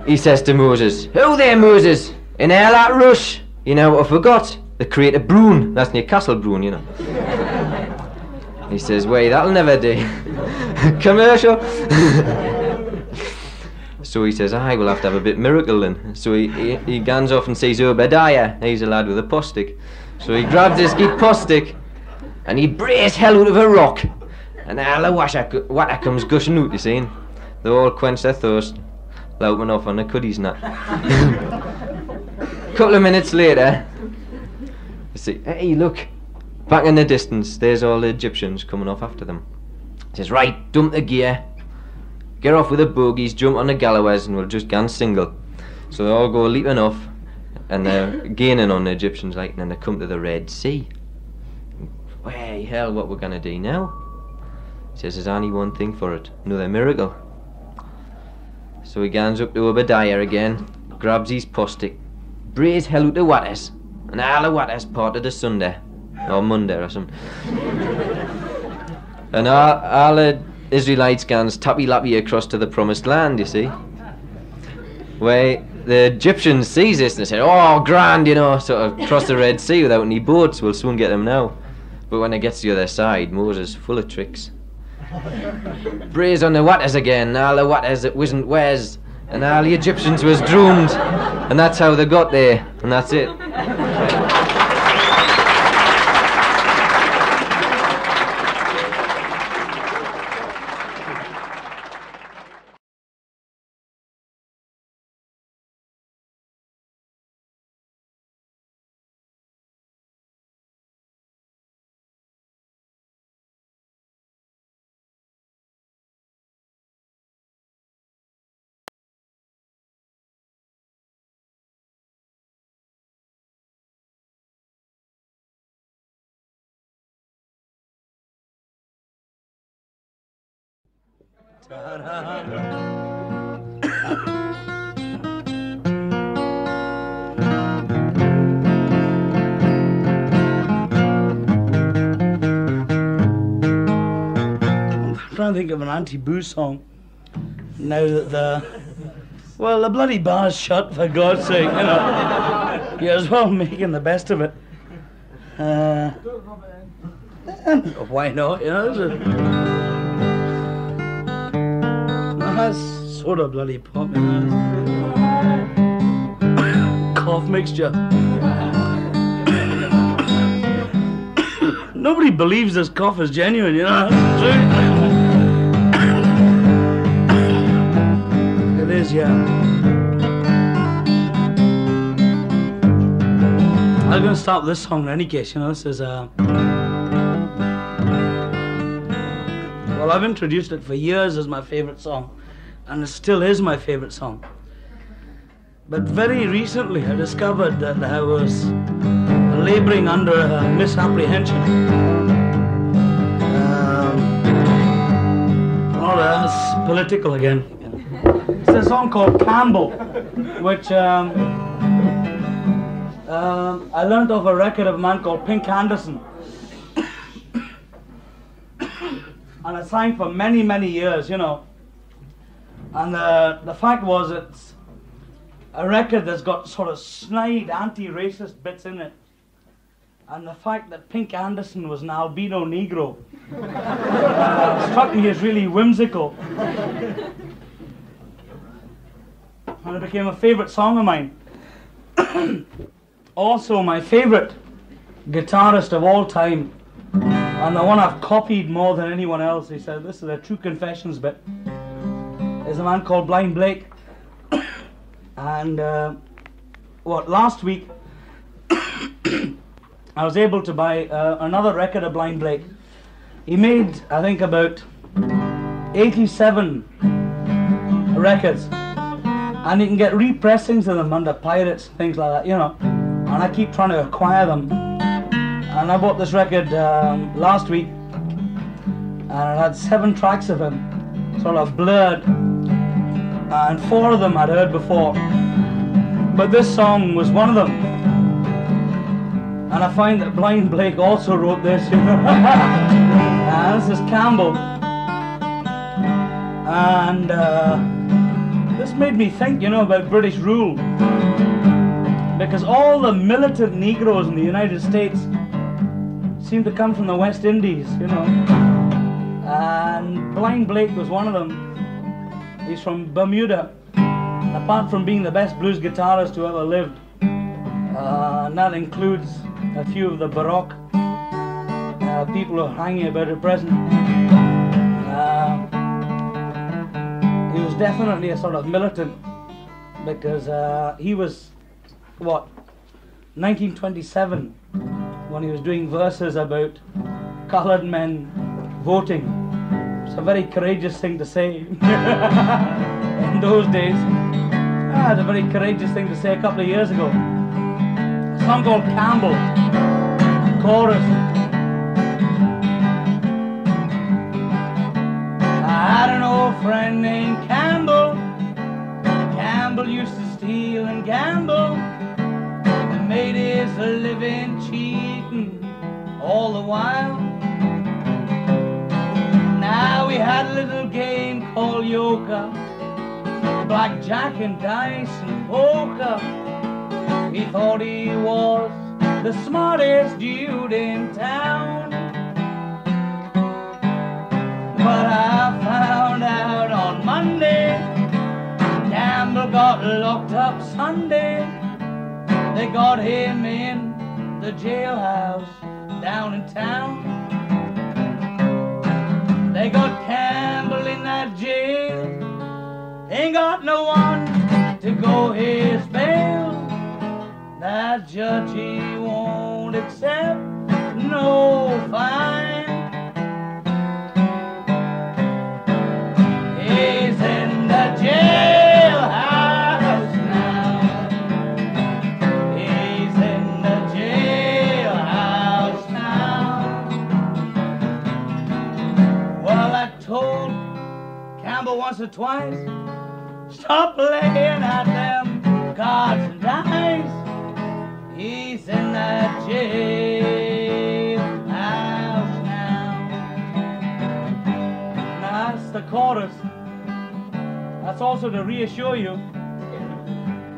(laughs) he says to Moses, Who there, Moses? In all that rush? You know what I forgot? The creator Brune. That's Newcastle Brune, you know. (laughs) he says, Wait, that'll never do. (laughs) Commercial. so he says, I will have to have a bit miracle then. So he, he, he guns off and says, Obadiah. He's a lad with a postic. So he grabs his git postic and he brays hell out of a rock. And all the water, comes gushing out, you see. They all quench their thirst, louting off on the cuddies and that. (laughs) Couple of minutes later, you see, hey, look, back in the distance, there's all the Egyptians coming off after them. He says, right, dump the gear, get off with the bogies, jump on the galloways, and we'll just go single. So they all go leaping off, and they're (laughs) gaining on the Egyptians, like, and then they come to the Red Sea. Way hell, what we're gonna do now? Says there's only one thing for it, another miracle. So he gans up to Obadiah again, grabs his postic, brays hell out the waters, and all the waters parted the Sunday, or Monday or something. (laughs) and all, all Israelites gans tappy lappy across to the promised land, you see. Where the Egyptians sees this and say, oh, grand, you know, sort of cross the Red Sea without any boats, we'll soon get them now. But when it gets to the other side, Moses full of tricks. (laughs) Brays on the waters again, all the waters that wasn't where's, and all the Egyptians was drowned, and that's how they got there, and that's it. Trying to think of an anti-boo song. Now that the well, the bloody bar's shut for God's sake, you know. You're as well making the best of it. Uh, why not? You know, that's sort of bloody pop. Know. (coughs) Cough mixture. (coughs) Nobody believes this cough is genuine, you know. (coughs) It is, yeah. I'm gonna start with this song in any case, you know. This is uh Well I've introduced it for years as my favourite song, and it still is my favourite song. But very recently I discovered that I was labouring under a misapprehension. Um, oh, that's political again. It's a song called Campbell, which um, um, I learned off a record of a man called Pink Anderson. (coughs) and I sang for many, many years, you know. And uh, the fact was, it's a record that's got sort of snide anti-racist bits in it. And the fact that Pink Anderson was an albino Negro (laughs) uh, struck me as really whimsical. And it became a favorite song of mine. (coughs) also, my favorite guitarist of all time, and the one I've copied more than anyone else, he said, this is a true confessions bit, is a man called Blind Blake. and uh, what, last week, (coughs) I was able to buy uh, another record of Blind Blake. He made, I think, about 87 records. And you can get repressings of them under pirates, things like that, you know. And I keep trying to acquire them. And I bought this record um, last week. And it had seven tracks of him, sort of blurred. And four of them I'd heard before. But this song was one of them. And I find that Blind Blake also wrote this, and (laughs) this is Campbell. And uh, this made me think, you know, about British rule. Because all the militant Negroes in the United States seem to come from the West Indies, you know. And Blind Blake was one of them. He's from Bermuda. Apart from being the best blues guitarist who ever lived, uh, and that includes a few of the Baroque uh, people who are hanging about at present. Uh, he was definitely a sort of militant because uh, he was, what, 1927 when he was doing verses about coloured men voting. It's a very courageous thing to say (laughs) in those days. Ah, it's a very courageous thing to say a couple of years ago. A song called Campbell, chorus. I had an old friend named Campbell. Campbell used to steal and gamble and made his living cheating all the while. Now we had a little game called euchre, blackjack and dice and poker. He thought he was the smartest dude in town. But I found out on Monday, Campbell got locked up Sunday. They got him in the jailhouse down in town. They got Campbell in that jail. Ain't got no one to go his bail. That judge he won't accept no fine. Or twice. Stop playing at them cards and dice. He's in that jail house now. That's the chorus. That's also to reassure you.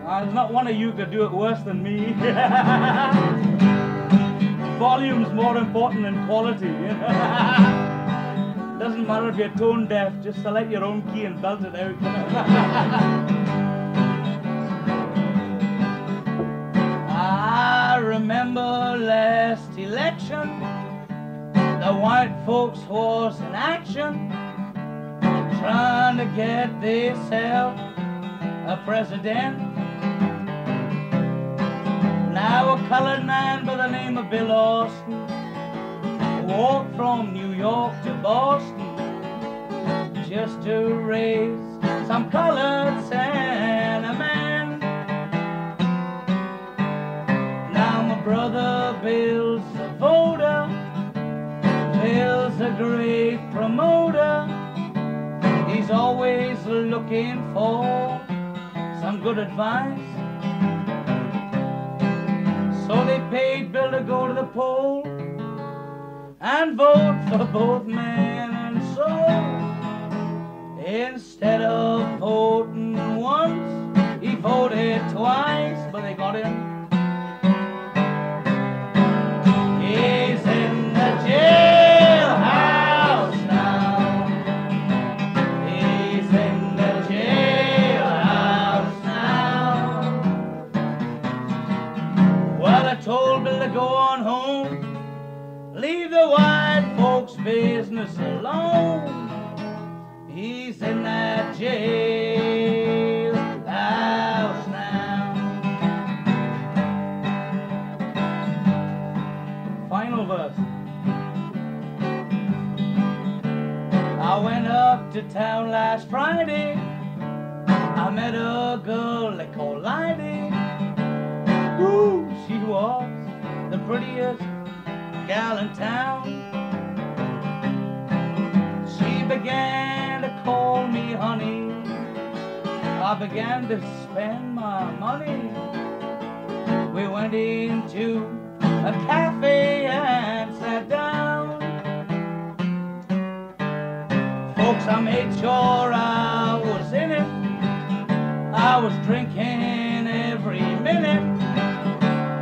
Uh, there's not one of you could do it worse than me. (laughs) Volume's more important than quality. (laughs) Doesn't matter if you're tone deaf, just select your own key and belt it out. (laughs) I remember last election, the white folks was in action, trying to get themselves a president. Now a colored man by the name of Bill Austin walked from New York to Boston just to raise some colored sentiment. Now my brother Bill's a voter, Bill's a great promoter. He's always looking for some good advice. So they paid Bill to go to the poll and vote for both man and soul. Instead of voting once, he voted twice, but they got him. Business alone. He's in that jail house now. Final verse. I went up to town last Friday. I met a girl they call Lydie. Ooh, she was the prettiest gal in town. Began to call me honey. I began to spend my money. We went into a cafe and sat down. Folks, I made sure I was in it. I was drinking every minute.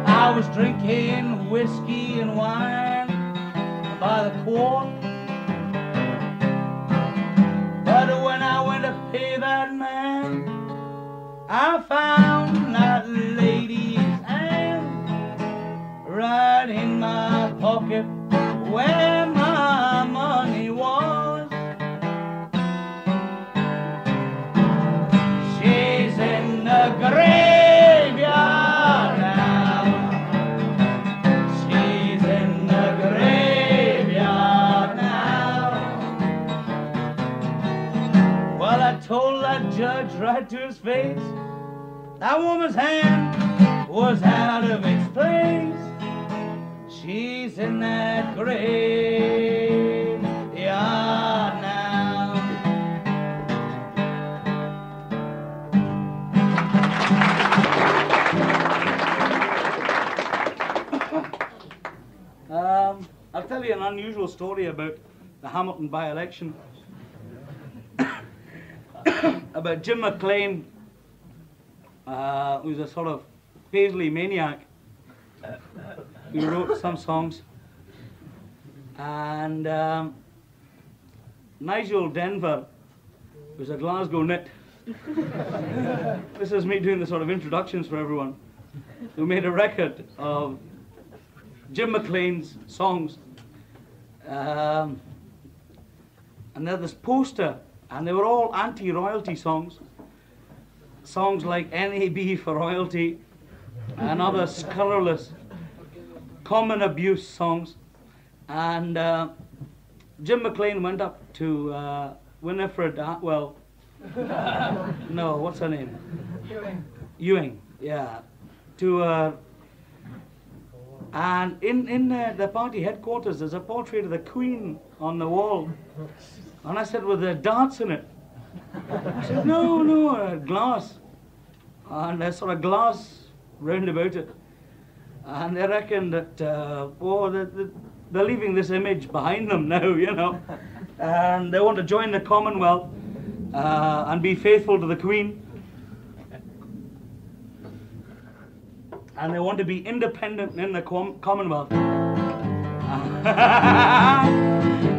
I was drinking whiskey and wine by the quart. But when I went to pay that man, I found that lady's hand right in my pocket. Where right to his face that woman's hand was out of its place. She's in that graveyard now. Um, I'll tell you an unusual story about the Hamilton by-election. (coughs) about Jim McLean, uh, who's a sort of Paisley maniac, who wrote some songs. And um, Nigel Denver was a Glasgow nit. (laughs) this is me doing the sort of introductions for everyone. Who made a record of Jim McLean's songs. Um, and there's this poster, and they were all anti-royalty songs. Songs like NAB for royalty, and other colourless, common abuse songs. And uh, Jim McLean went up to uh, Winifred Atwell. (laughs) no, what's her name? Ewing. Ewing, yeah. To uh, and in, in uh, the party headquarters, there's a portrait of the Queen on the wall. And I said, with the darts in it. I said, no, no, uh, glass. And there's sort of glass round about it. And they reckon that, uh, oh, they, they, they're leaving this image behind them now, you know. And they want to join the Commonwealth uh, and be faithful to the Queen. And they want to be independent in the com- Commonwealth. (laughs)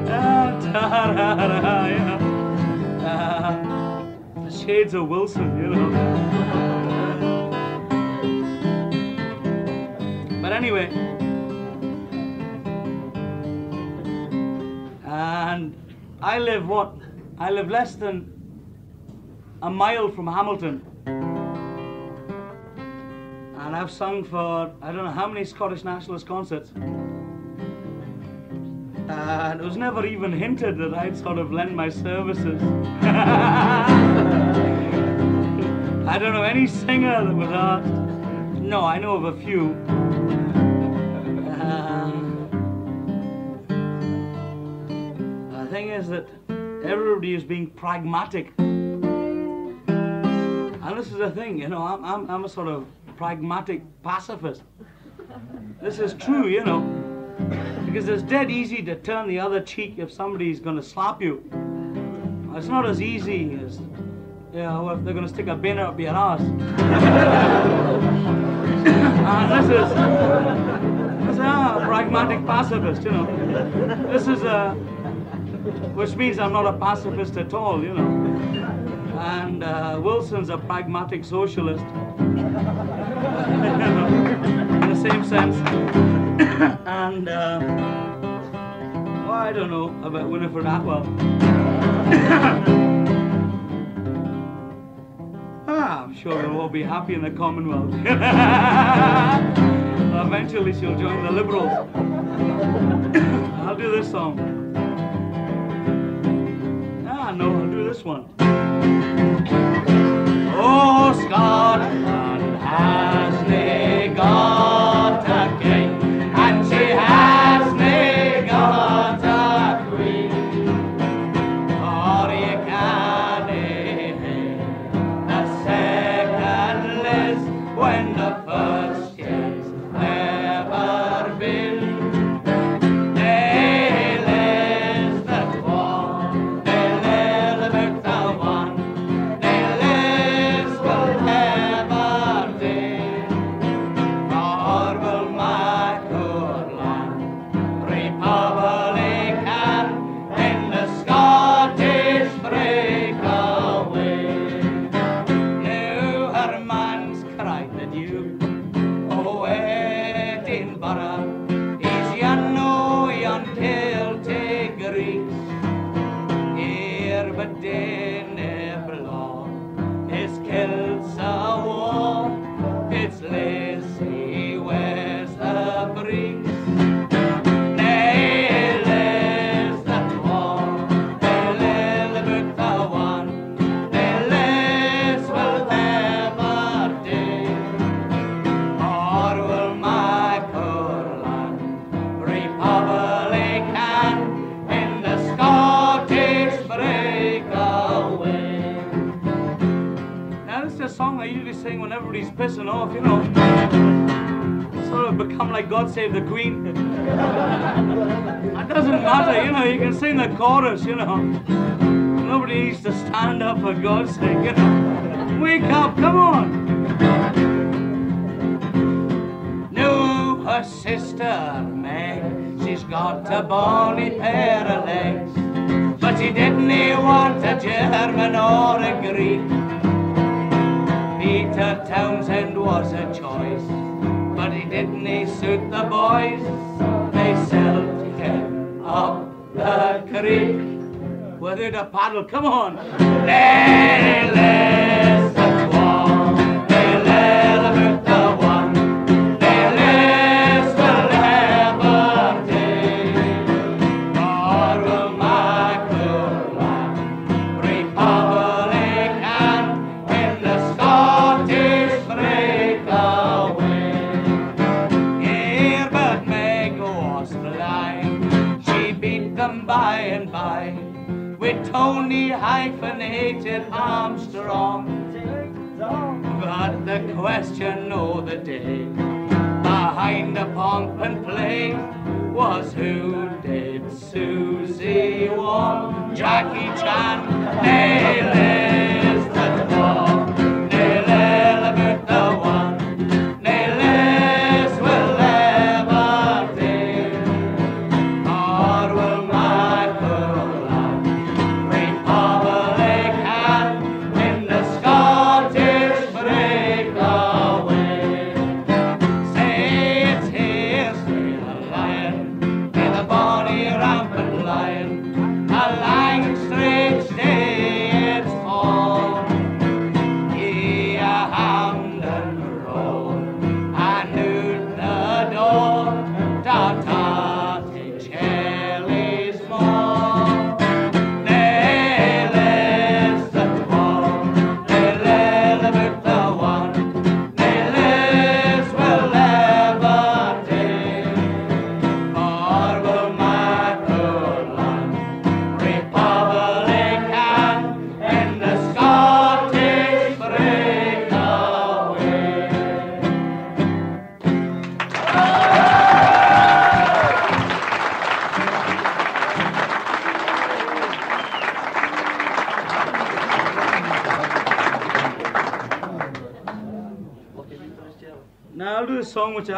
The shades of Wilson, you know. But anyway, and I live what? I live less than a mile from Hamilton. And I've sung for I don't know how many Scottish nationalist concerts. And it was never even hinted that I'd sort of lend my services. (laughs) I don't know any singer that was asked. No, I know of a few. Um, the thing is that everybody is being pragmatic. And this is the thing, you know, I'm, I'm, I'm a sort of pragmatic pacifist. This is true, you know. Because it's dead easy to turn the other cheek if somebody's going to slap you. It's not as easy as, you know, if they're going to stick a bin up your ass. (laughs) and this is, this is a pragmatic pacifist, you know. This is a, which means I'm not a pacifist at all, you know. And uh, Wilson's a pragmatic socialist. (laughs) same sense. (laughs) and uh, well, I don't know about Winifred Atwell. (laughs) ah, I'm sure they'll all be happy in the Commonwealth. (laughs) Eventually, she'll join the Liberals. I'll do this song. Ah, no, I'll do this one. Oh, Scotland has God Save the Queen. It doesn't matter, you know, you can sing the chorus, you know. Nobody needs to stand up for God's sake, you know. Wake up, come on. No, her sister Meg, she's got a bonny pair of legs. But she didn't want a German or a Greek. Peter Townsend was a choice, but he didn't he suit the boys. They sent him up the creek. Without a paddle, come on. They listen Tony hyphenated Armstrong. But the question of the day behind the pomp and play was who did Susie want? Jackie Chan, hey Liz, one,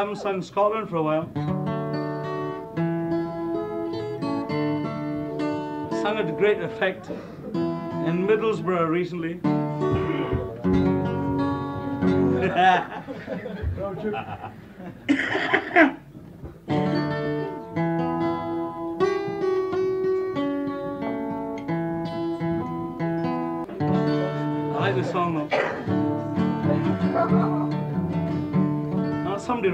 haven't sung in Scotland for a while. Sung at great effect in Middlesbrough recently. (laughs) (laughs)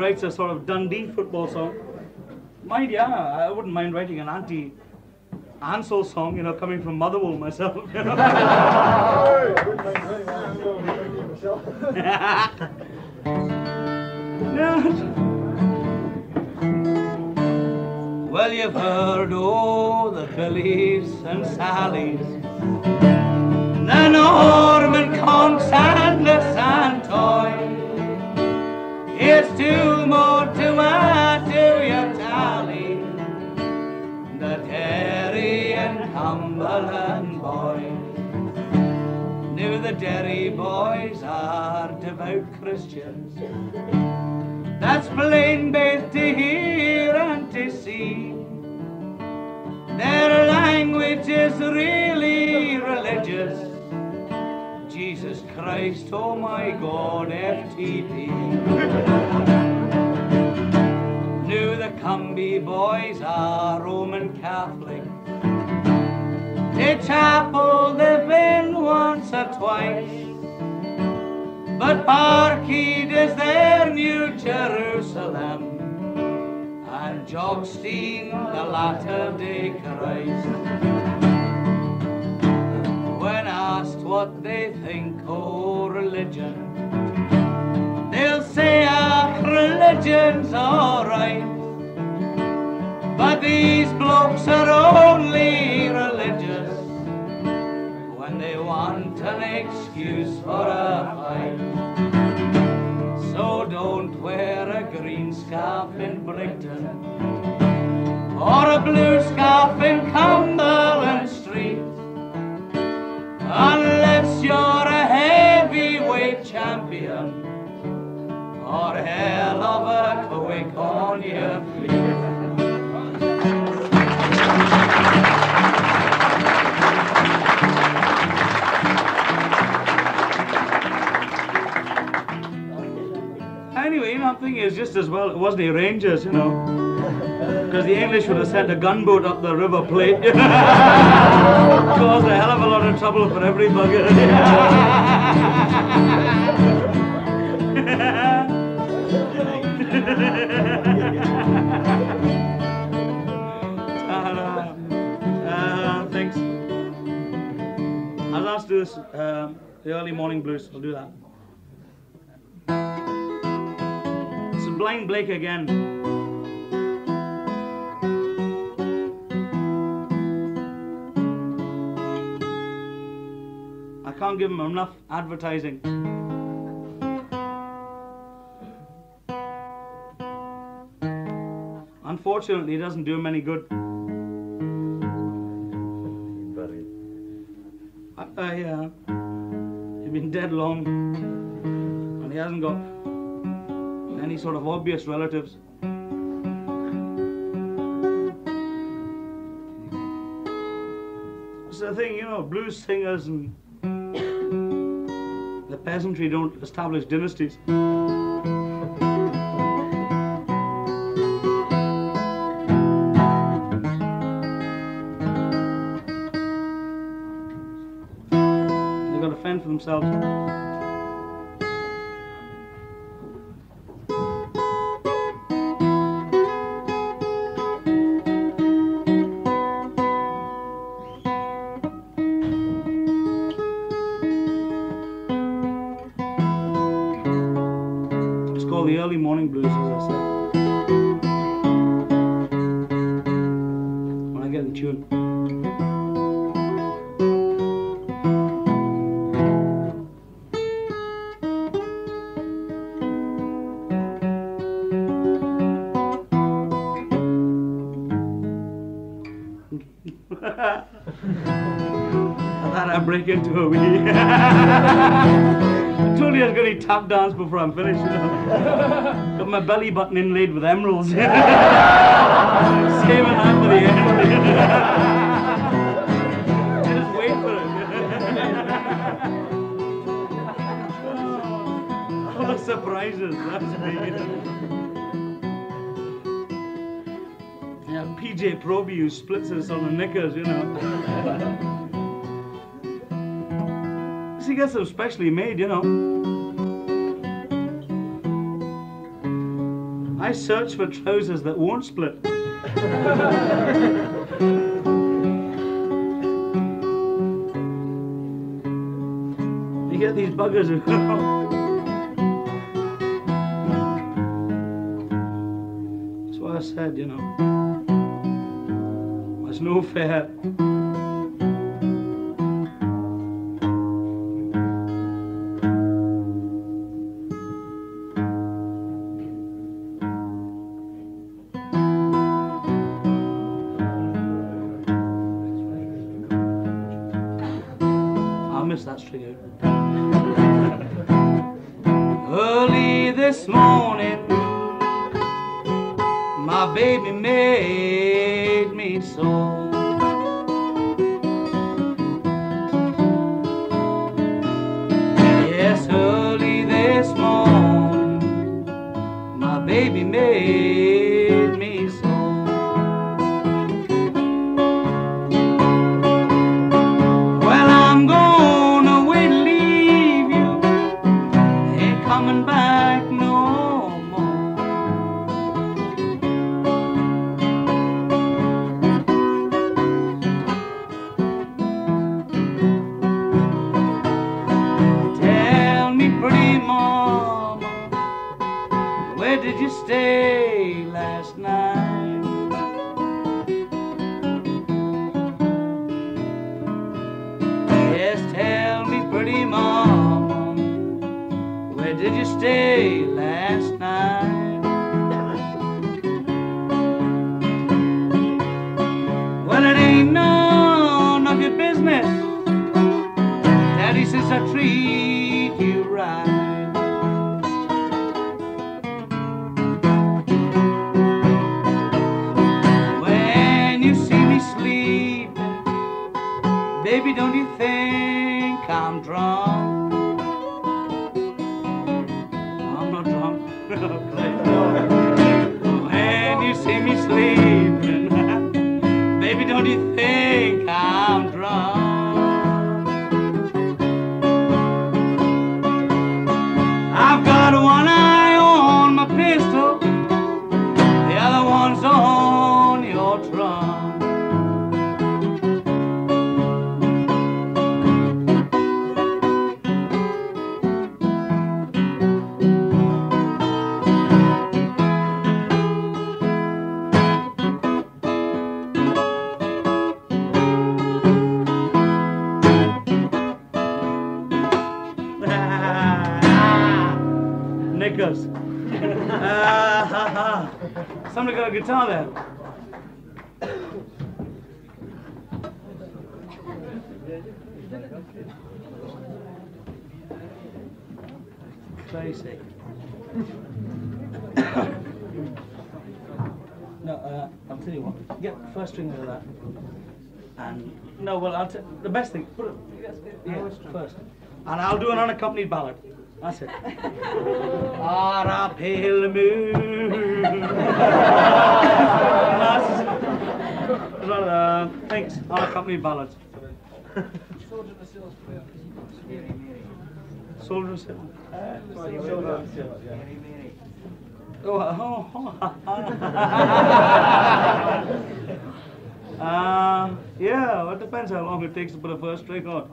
writes a sort of Dundee football song. Mind, yeah, I wouldn't mind writing an anti Ansel song, you know, coming from Motherwell myself. (laughs) Well, you've heard all the Billies and Sallys, the Norman Conks and the Here's two more to add to your tally, the Derry and Cumberland boys. Now the Derry boys are devout Christians. That's plain both to hear and to see. Their language is really religious. Christ, oh my God, FTP. Now the Cumbie boys are Roman Catholic. To chapel they've been once or twice. But Parkhead is their new Jerusalem, and Jock Stein the latter day Christ. When asked what they think of religion, they'll say, our religion's alright. But these blokes are only religious when they want an excuse for a fight. So don't wear a green scarf in Brigton or a blue scarf in Cumberland unless you're a heavyweight champion or hell of a quick on feet. Anyway, you know, I'm thinking it's just as well it wasn't the Rangers, you know. Because the English would have sent a gunboat up the River Plate. (laughs) Caused a hell of a lot of trouble for every bugger. (laughs) uh, thanks. I'll ask this, um, the early morning blues. I'll do that. It's Blind Blake again. Can't give him enough advertising. Unfortunately, it doesn't do him any good. I, uh, he's been dead long, and he hasn't got any sort of obvious relatives. It's the thing, you know, blues singers and the peasantry don't establish dynasties. They've got to fend for themselves. I thought I'd break into a wee. I told going to tap dance before I'm finished. (laughs) Got my belly button inlaid with emeralds. (laughs) Saving that (laughs) for the end. The surprises. That's me. PJ Proby who splits us on the knickers, you know. He gets them specially made, you know. I search for trousers that won't split. (laughs) you get these buggers who. (laughs) Said, you know. Fair. Guitar there. Tracy. no, uh, I'll tell you what. Get the first string of that. And no, well, I'll t- the best thing. Put it yeah, first. And I'll do an unaccompanied ballad. That's it. On a pale moon. That's one of the things, unaccompanied ballads. Soldier of Silver. (laughs) Oh, oh, oh. uh, (laughs) yeah, it depends how long it takes to put a first string (laughs) on.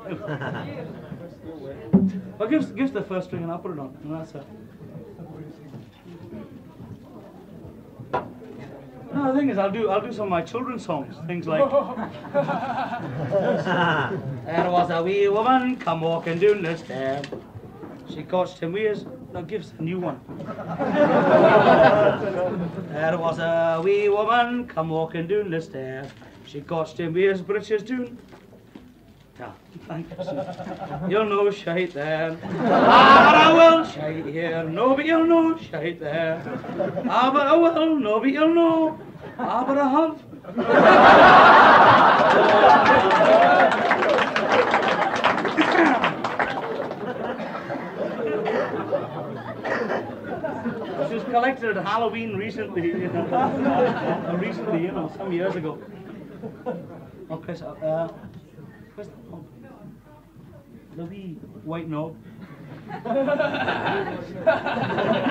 Well, give, give us the first string and I'll put it on. And that's it. No, the thing is, I'll do I'll do some of my children's songs. Things like There was a wee woman come walking down the stair. She caught him with Now give us a new one. (laughs) there was a wee woman come walking down the stair. She caught him his breeches down. You. You'll know shite there. (laughs) Ah, but I will shite here. No, but you'll know shite there. Ah, but I will. No, but you'll know. Ah, but I have. She was collected at Halloween recently. You (laughs) know. Uh, recently, you know, some years ago. Okay, so, uh, where's the, wee white knob?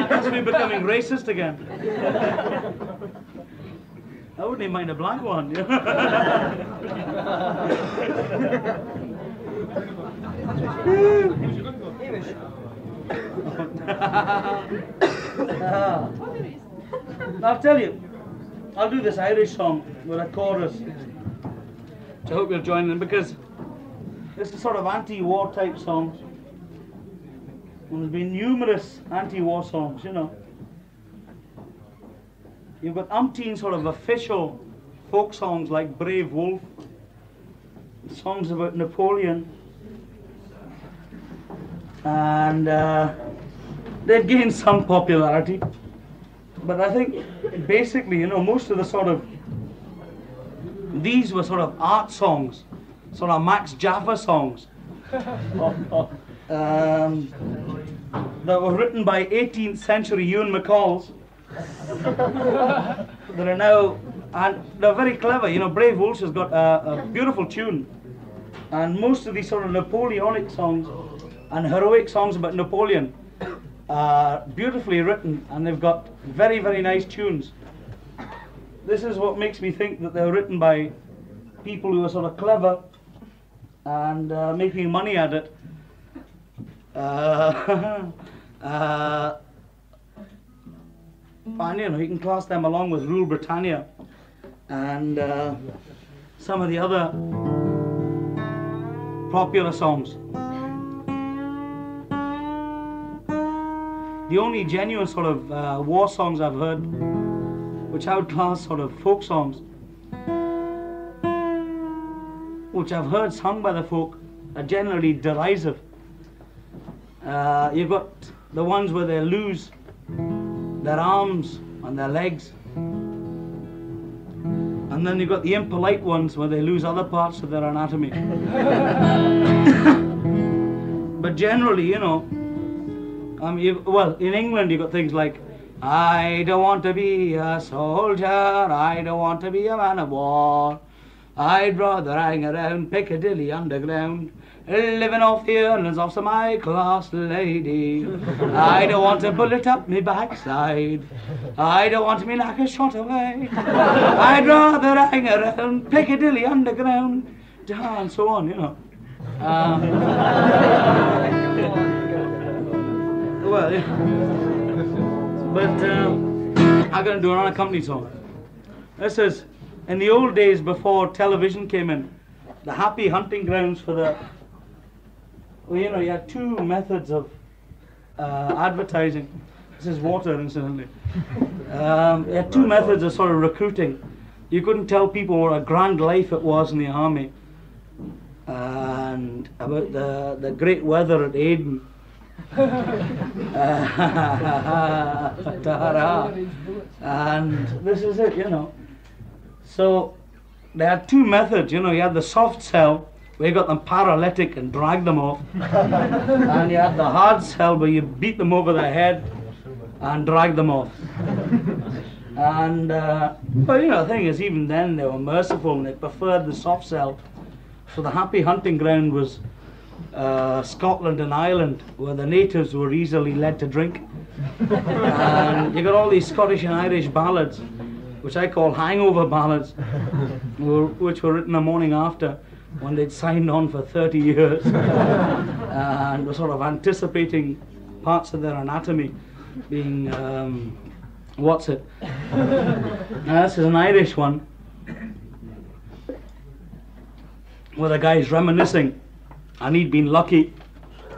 That's me becoming racist again. I wouldn't even mind a black one. I'll tell you, I'll do this Irish song with a chorus. Which I hope you'll join in because this is sort of anti-war type songs. And there's been numerous anti-war songs, you know. You've got umpteen sort of official folk songs like Brave Wolfe, songs about Napoleon, and uh, they've gained some popularity. But I think basically, you know, most of the sort of these were sort of art songs, sort of Max Jaffa songs. um, that were written by 18th century Ewan MacColls that are now, and they're very clever. You know, Brave Wolves has got a, a beautiful tune, and most of these sort of Napoleonic songs and heroic songs about Napoleon are beautifully written, and they've got very, very nice tunes. This is what makes me think that they're written by people who are sort of clever and uh, making money at it. Uh, (laughs) uh, and you know, you can class them along with Rule Britannia and uh, some of the other popular songs. The only genuine sort of uh, war songs I've heard, which I would class sort of folk songs, which I've heard sung by the folk, are generally derisive. Uh, you've got the ones where they lose their arms and their legs. And then you've got the impolite ones where they lose other parts of their anatomy. (laughs) but generally, you know, um, you, well, in England you've got things like, I don't want to be a soldier, I don't want to be a man of war. I'd rather hang around Piccadilly Underground, living off the earnings of some high-class lady. I don't want a bullet up me backside. I don't want me like a shot away. I'd rather hang around Piccadilly Underground, and so on, you know. Um, well, yeah. But um, I'm going to do an unaccompanied song. This is in the old days before television came in, the happy hunting grounds for the. Well, you know, you had two methods of uh, advertising. This is water, incidentally. Um, they had two methods of sort of recruiting. You couldn't tell people what a grand life it was in the army, and about the the great weather at Aden. (laughs) And this is it, you know. So they had two methods, you know. You had the soft cell, where you got them paralytic and drag them off, (laughs) and you had the hard cell where you beat them over the head and drag them off. And uh, but you know, the thing is, even then they were merciful and they preferred the soft cell. So the happy hunting ground was uh, Scotland and Ireland, where the natives were easily led to drink. (laughs) and you got all these Scottish and Irish ballads, which I call hangover ballads, (laughs) which were written the morning after when they'd signed on for 30 years (laughs) and were sort of anticipating parts of their anatomy being, um, what's it? Now, this is an Irish one where the guy's reminiscing and he'd been lucky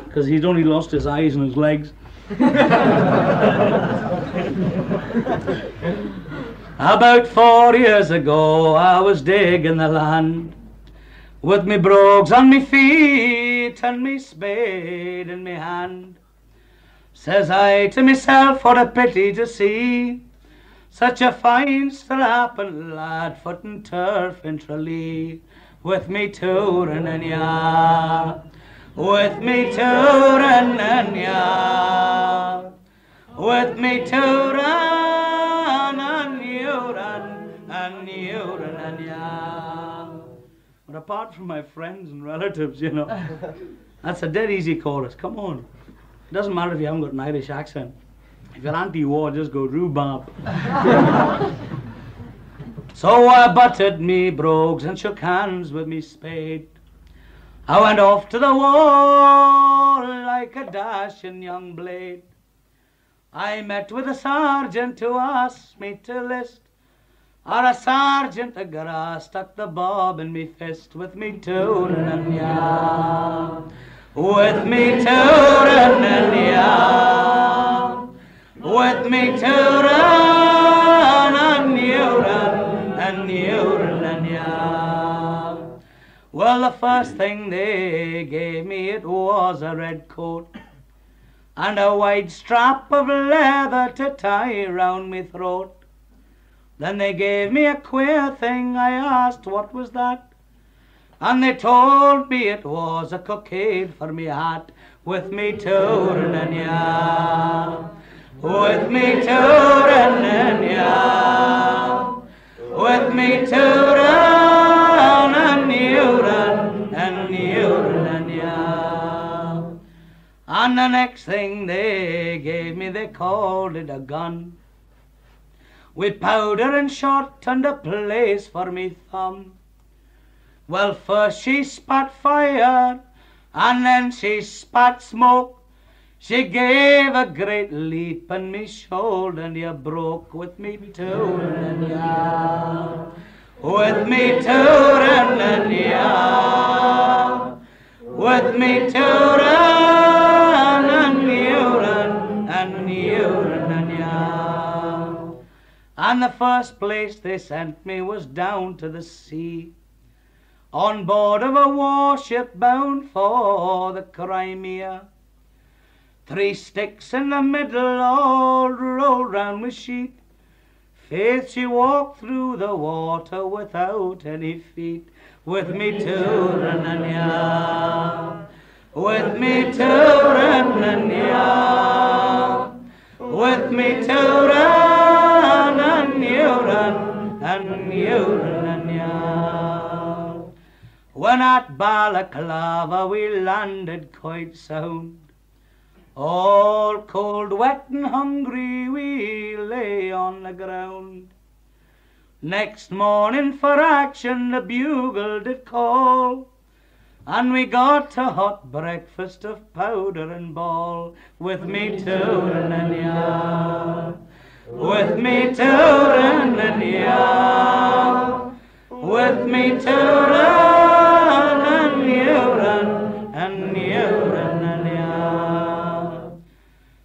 because he'd only lost his eyes and his legs. (laughs) About four years ago, I was digging the land with me brogues on me feet and me spade in me hand. Says I to myself, what a pity to see such a fine strapping lad footing turf in Tralee with me touring and ya, with me touring and ya, with me touring But apart from my friends and relatives, you know, (laughs) that's a dead easy chorus. Come on. It doesn't matter if you haven't got an Irish accent. If you're anti-war, just go rhubarb. (laughs) so I butted me brogues and shook hands with me spade. I went off to the war like a dashing young blade. I met with a sergeant who asked me to list. Or a sergeant a grass stuck the bob in me fist with me ya. With me ya. With me tootin' and yourin' and yourin' and ya. Well, the first thing they gave me it was a red coat and a white strap of leather to tie round me throat. Then they gave me a queer thing. I asked what was that, and they told me it was a cockade for me hat with me touring and ya, with me touring and ya, with me touring and yourin and yourin and ya. And the next thing they gave me, they called it a gun. With powder and shot and a place for me thumb. Well, first she spat fire, and then she spat smoke. She gave a great leap, and me shoulder near broke with me touring and ya. With me touring and ya. With me touring and urine And the first place they sent me was down to the sea, on board of a warship bound for the Crimea. Three sticks in the middle, all rolled round with sheet. Faith, she walked through the water without any feet, with me to ya, with me to ya, with me touring and urine and urine and ya. When at Balaclava we landed quite sound, all cold, wet and hungry we lay on the ground. Next morning for action the bugle did call, and we got a hot breakfast of powder and ball, with me touring and ya, with me touring and ya, with me touring and urine and urine and ya.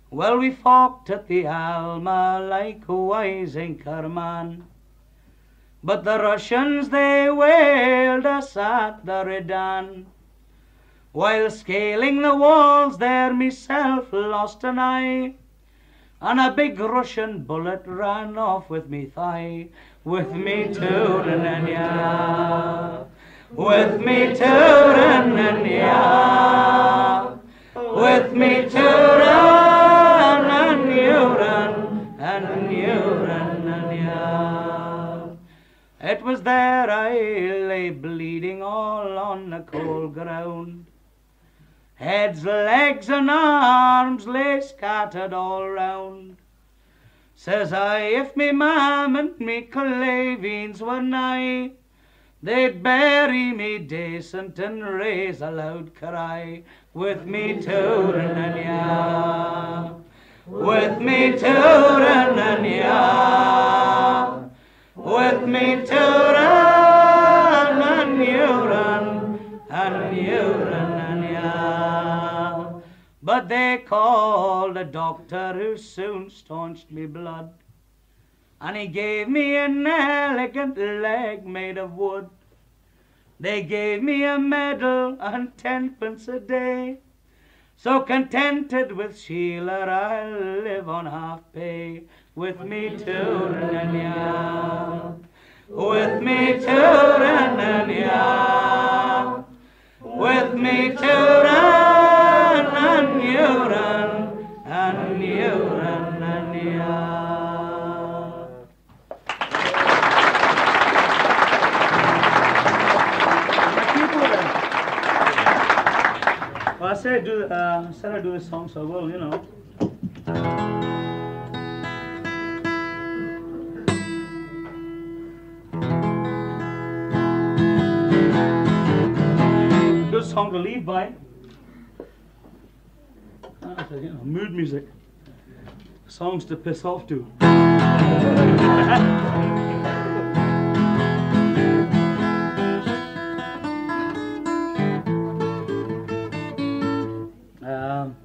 Well, we fought at the Alma like a wise anchor man. But the Russians, they wailed us at the Redan. While scaling the walls there, myself lost an eye. And a big Russian bullet ran off with me thigh. With me to Renania. With me to Renania. With me to Renania. It was there I lay bleeding all on the cold ground. Heads, legs, and arms lay scattered all round. Says I, if me mam and me calavines were nigh, they'd bury me decent and raise a loud cry with me tootin' and ya, with me tootin' and ya, with me tootin' and urine and urine and ya. But they called a doctor who soon staunched me blood. And he gave me an elegant leg made of wood. They gave me a medal and tenpence a day. So contented with Sheila, I'll live on half pay. With me tootin' and ya, with me tootin' and ya, with me and urine and and ya. Well, I said do uh, said I do this song, so I will, you know. Song to leave by. Ah, so, you know, mood music. Songs to piss off to. (laughs) Um,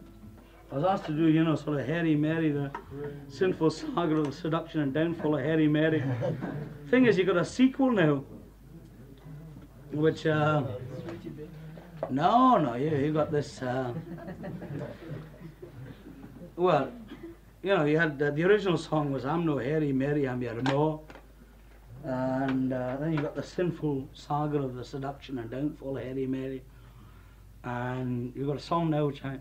I was asked to do, you know, sort of Hairy Mary, the sinful saga of the seduction and downfall of Hairy Mary. Thing is, you've got a sequel now, which, uh, no, no, you, you got this, uh, well, you know, you had uh, the original song was I'm no Hairy Mary, I'm your no. And uh, then you got the sinful saga of the seduction and downfall of Hairy Mary. And you got a song now which I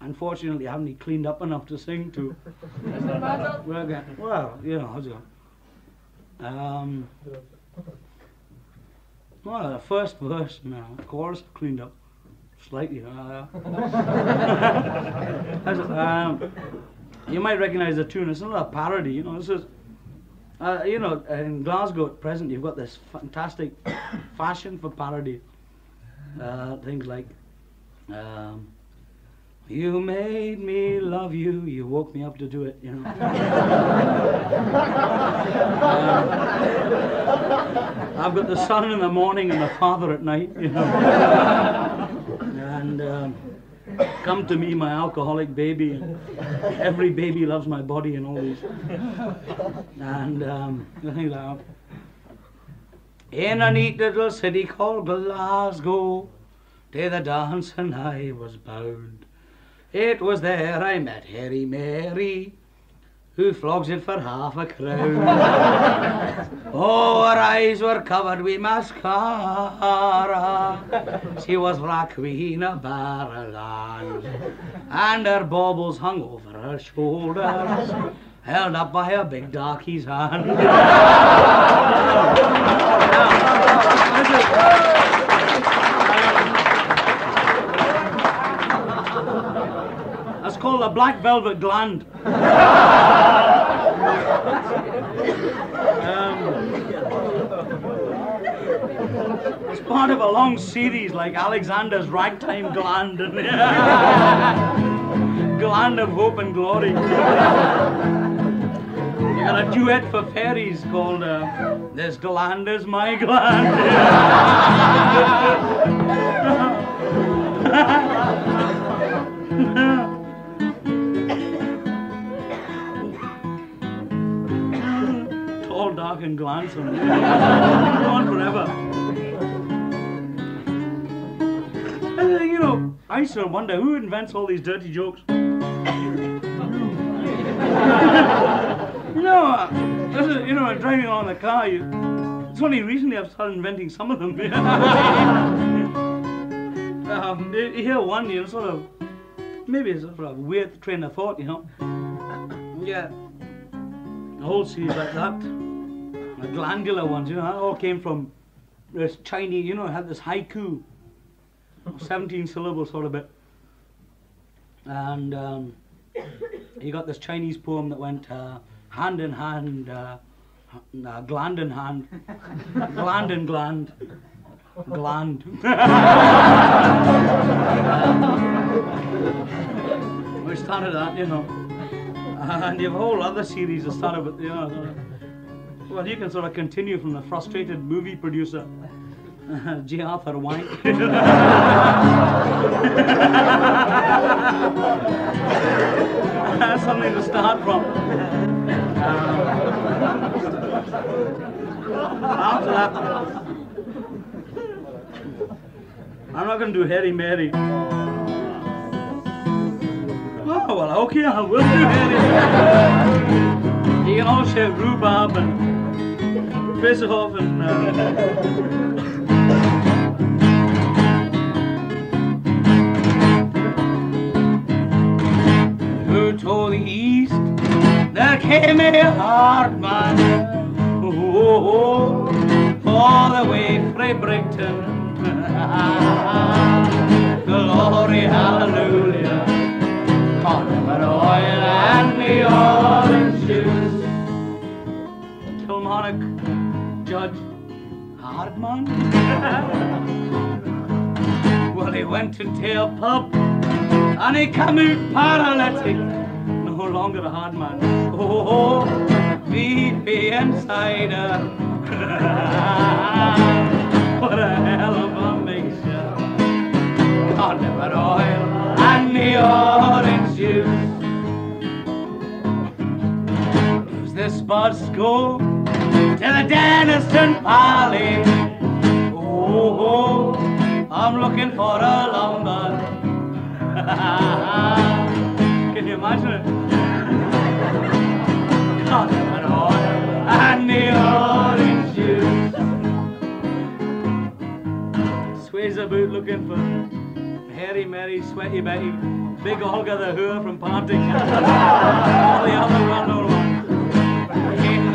unfortunately haven't cleaned up enough to sing to. well, you know, how's it going? Um, well, the first verse, you know, chorus cleaned up slightly. Uh, (laughs) um, you might recognize the tune. It's not a parody, you know. This is, uh, you know, in Glasgow at present, you've got this fantastic fashion for parody. Uh, things like, um, you made me love you, you woke me up to do it, you know. Uh, (laughs) I've got the son in the morning and the father at night, you know. and um, come to me, my alcoholic baby. And every baby loves my body and all these. And um, things like that. In a neat little city called Glasgow, to the dance and I was bound. It was there I met Hairy Mary, who flogs it for half a crown. (laughs) oh, her eyes were covered with mascara. She was la queen of Barrowland, and her baubles hung over her shoulders, held up by a big darkie's hand. (laughs) called a black velvet gland. (laughs) Um, it's part of a long series like Alexander's Ragtime Gland and (laughs) Gland of Hope and Glory. You got a duet for fairies called uh, This Gland is My Gland. (laughs) Johnson. (laughs) Go on forever. And, you know, I to wonder who invents all these dirty jokes. you know, uh, this is, you know, driving on the car, you, it's only recently I've started inventing some of them. (laughs) um, hear one, you know, sort of, maybe it's sort of a weird train of thought, you know. Yeah. A whole series like that. The glandular ones, you know, that all came from this Chinese, you know, had this haiku, 17 syllable sort of bit. And um, you got this Chinese poem that went uh, hand in hand, uh, uh, gland in hand, gland in gland, gland. (laughs) we started that, you know. And you have a whole other series that started with, you know, well, you can sort of continue from the frustrated movie producer, (laughs) J. Arthur Wine. That's something to start from. After that, I'm not going to do Hairy Mary. Oh, well, okay, I will do Hairy Mary. You can all shout rhubarb and and. Uh, told the east there came a hard man? Oh, all the way from Brigton. Glory, hallelujah. Cod liver oil and the orange juice. Kilmarnock, Judge Hardman. (laughs) well, he went into a pub and he come out paralytic. No longer a hard man. Oh, VP insider. (laughs) what a hell of a mixture. Cod liver oil and the orange juice. Does this bus go to the Dennistoun Palais? Oh, I'm looking for a lumber. (laughs) Can you imagine it? Cod liver oil and the orange juice. Sways about looking for Hairy, Mary, Sweaty Betty, Big Olga the Whore from Partington, (laughs) all the other well-known ones.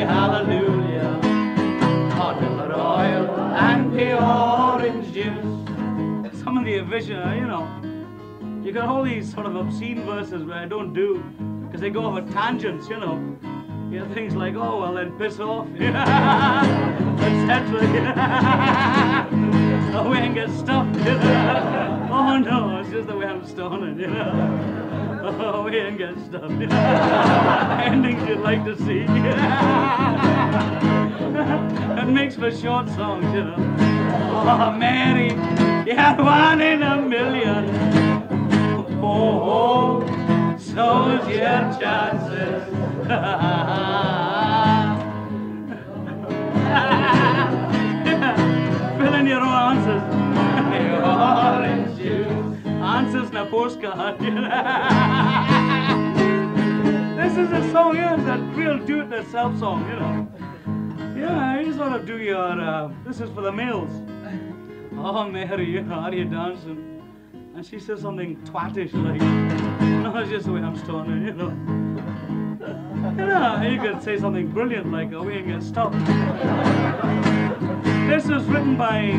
Hallelujah. Cod liver oil and the orange juice. Some of the vision, you know, you got all these sort of obscene verses where I don't do, because they go at tangents, you know. You know, things like, oh, well, then piss off, etc. oh, we ain't get stuffed, you know. Oh, no, it's just the way I'm stoning, you know. Oh, we ain't you know. (laughs) Endings you'd like to see. (laughs) it makes for short songs, you know. Oh, Mary, you're one in a million. Oh, oh so's your chances. (laughs) Fill in your own answers. The orange juice. Answers in a postcard. (laughs) this is a song, yeah, it's a real do-it-yourself song, you know. Yeah, you sort of do your, uh, this is for the males. (laughs) Oh, Mary, you know, how are you dancing? And she says something twatish like, (laughs) no, it's just the way I'm stoning, you know. You know, you could say something brilliant like, oh, we ain't get stopped. This is written by,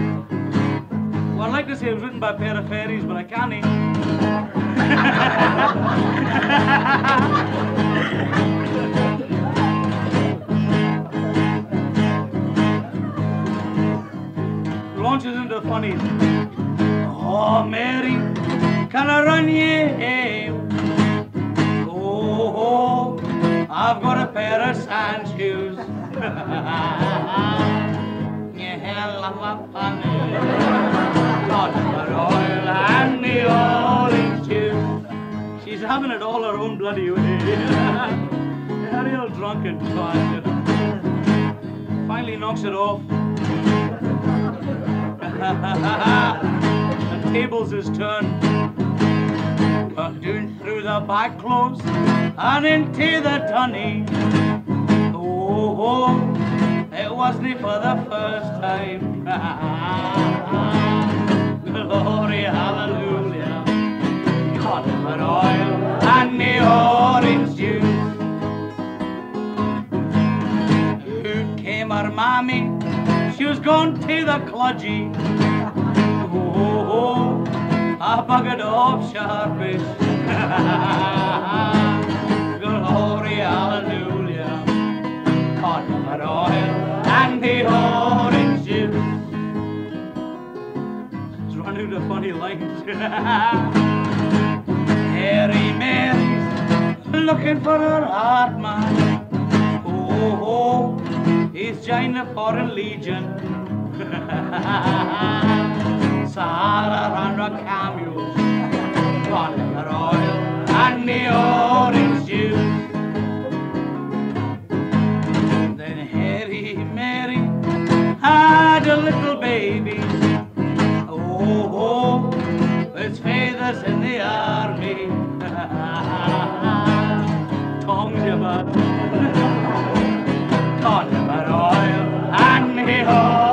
well, I'd like to say it was written by a pair of fairies, but I can't. (laughs) Launches into the funny. Oh, Mary, can I run ye home? Oh, oh, I've got a pair of sand shoes. Of a funny. Got the oil and the orange juice. She's having it all her own bloody way. (laughs) A real drunken twat. Finally knocks it off. (laughs) the tables is turned. Down through the back close and into the tunny. Oh, it wasn't for the first time. (laughs) Glory, hallelujah. Cotton oil and the orange juice. Who came her mammy? She was gone to the cludgy. Oh, oh, oh, a bucket of sharpish. (laughs) Glory, hallelujah. Cotton oil and the orange Who the funny legs. Mary Mary's looking for her heart, man. Oh, oh, he's joined the foreign legion. (laughs) Sarah and her cameos, Bonner oil and the orange juice. Then Hairy Mary had a little baby ho, feathers in the army. Tongues about, talk about oil and me ho.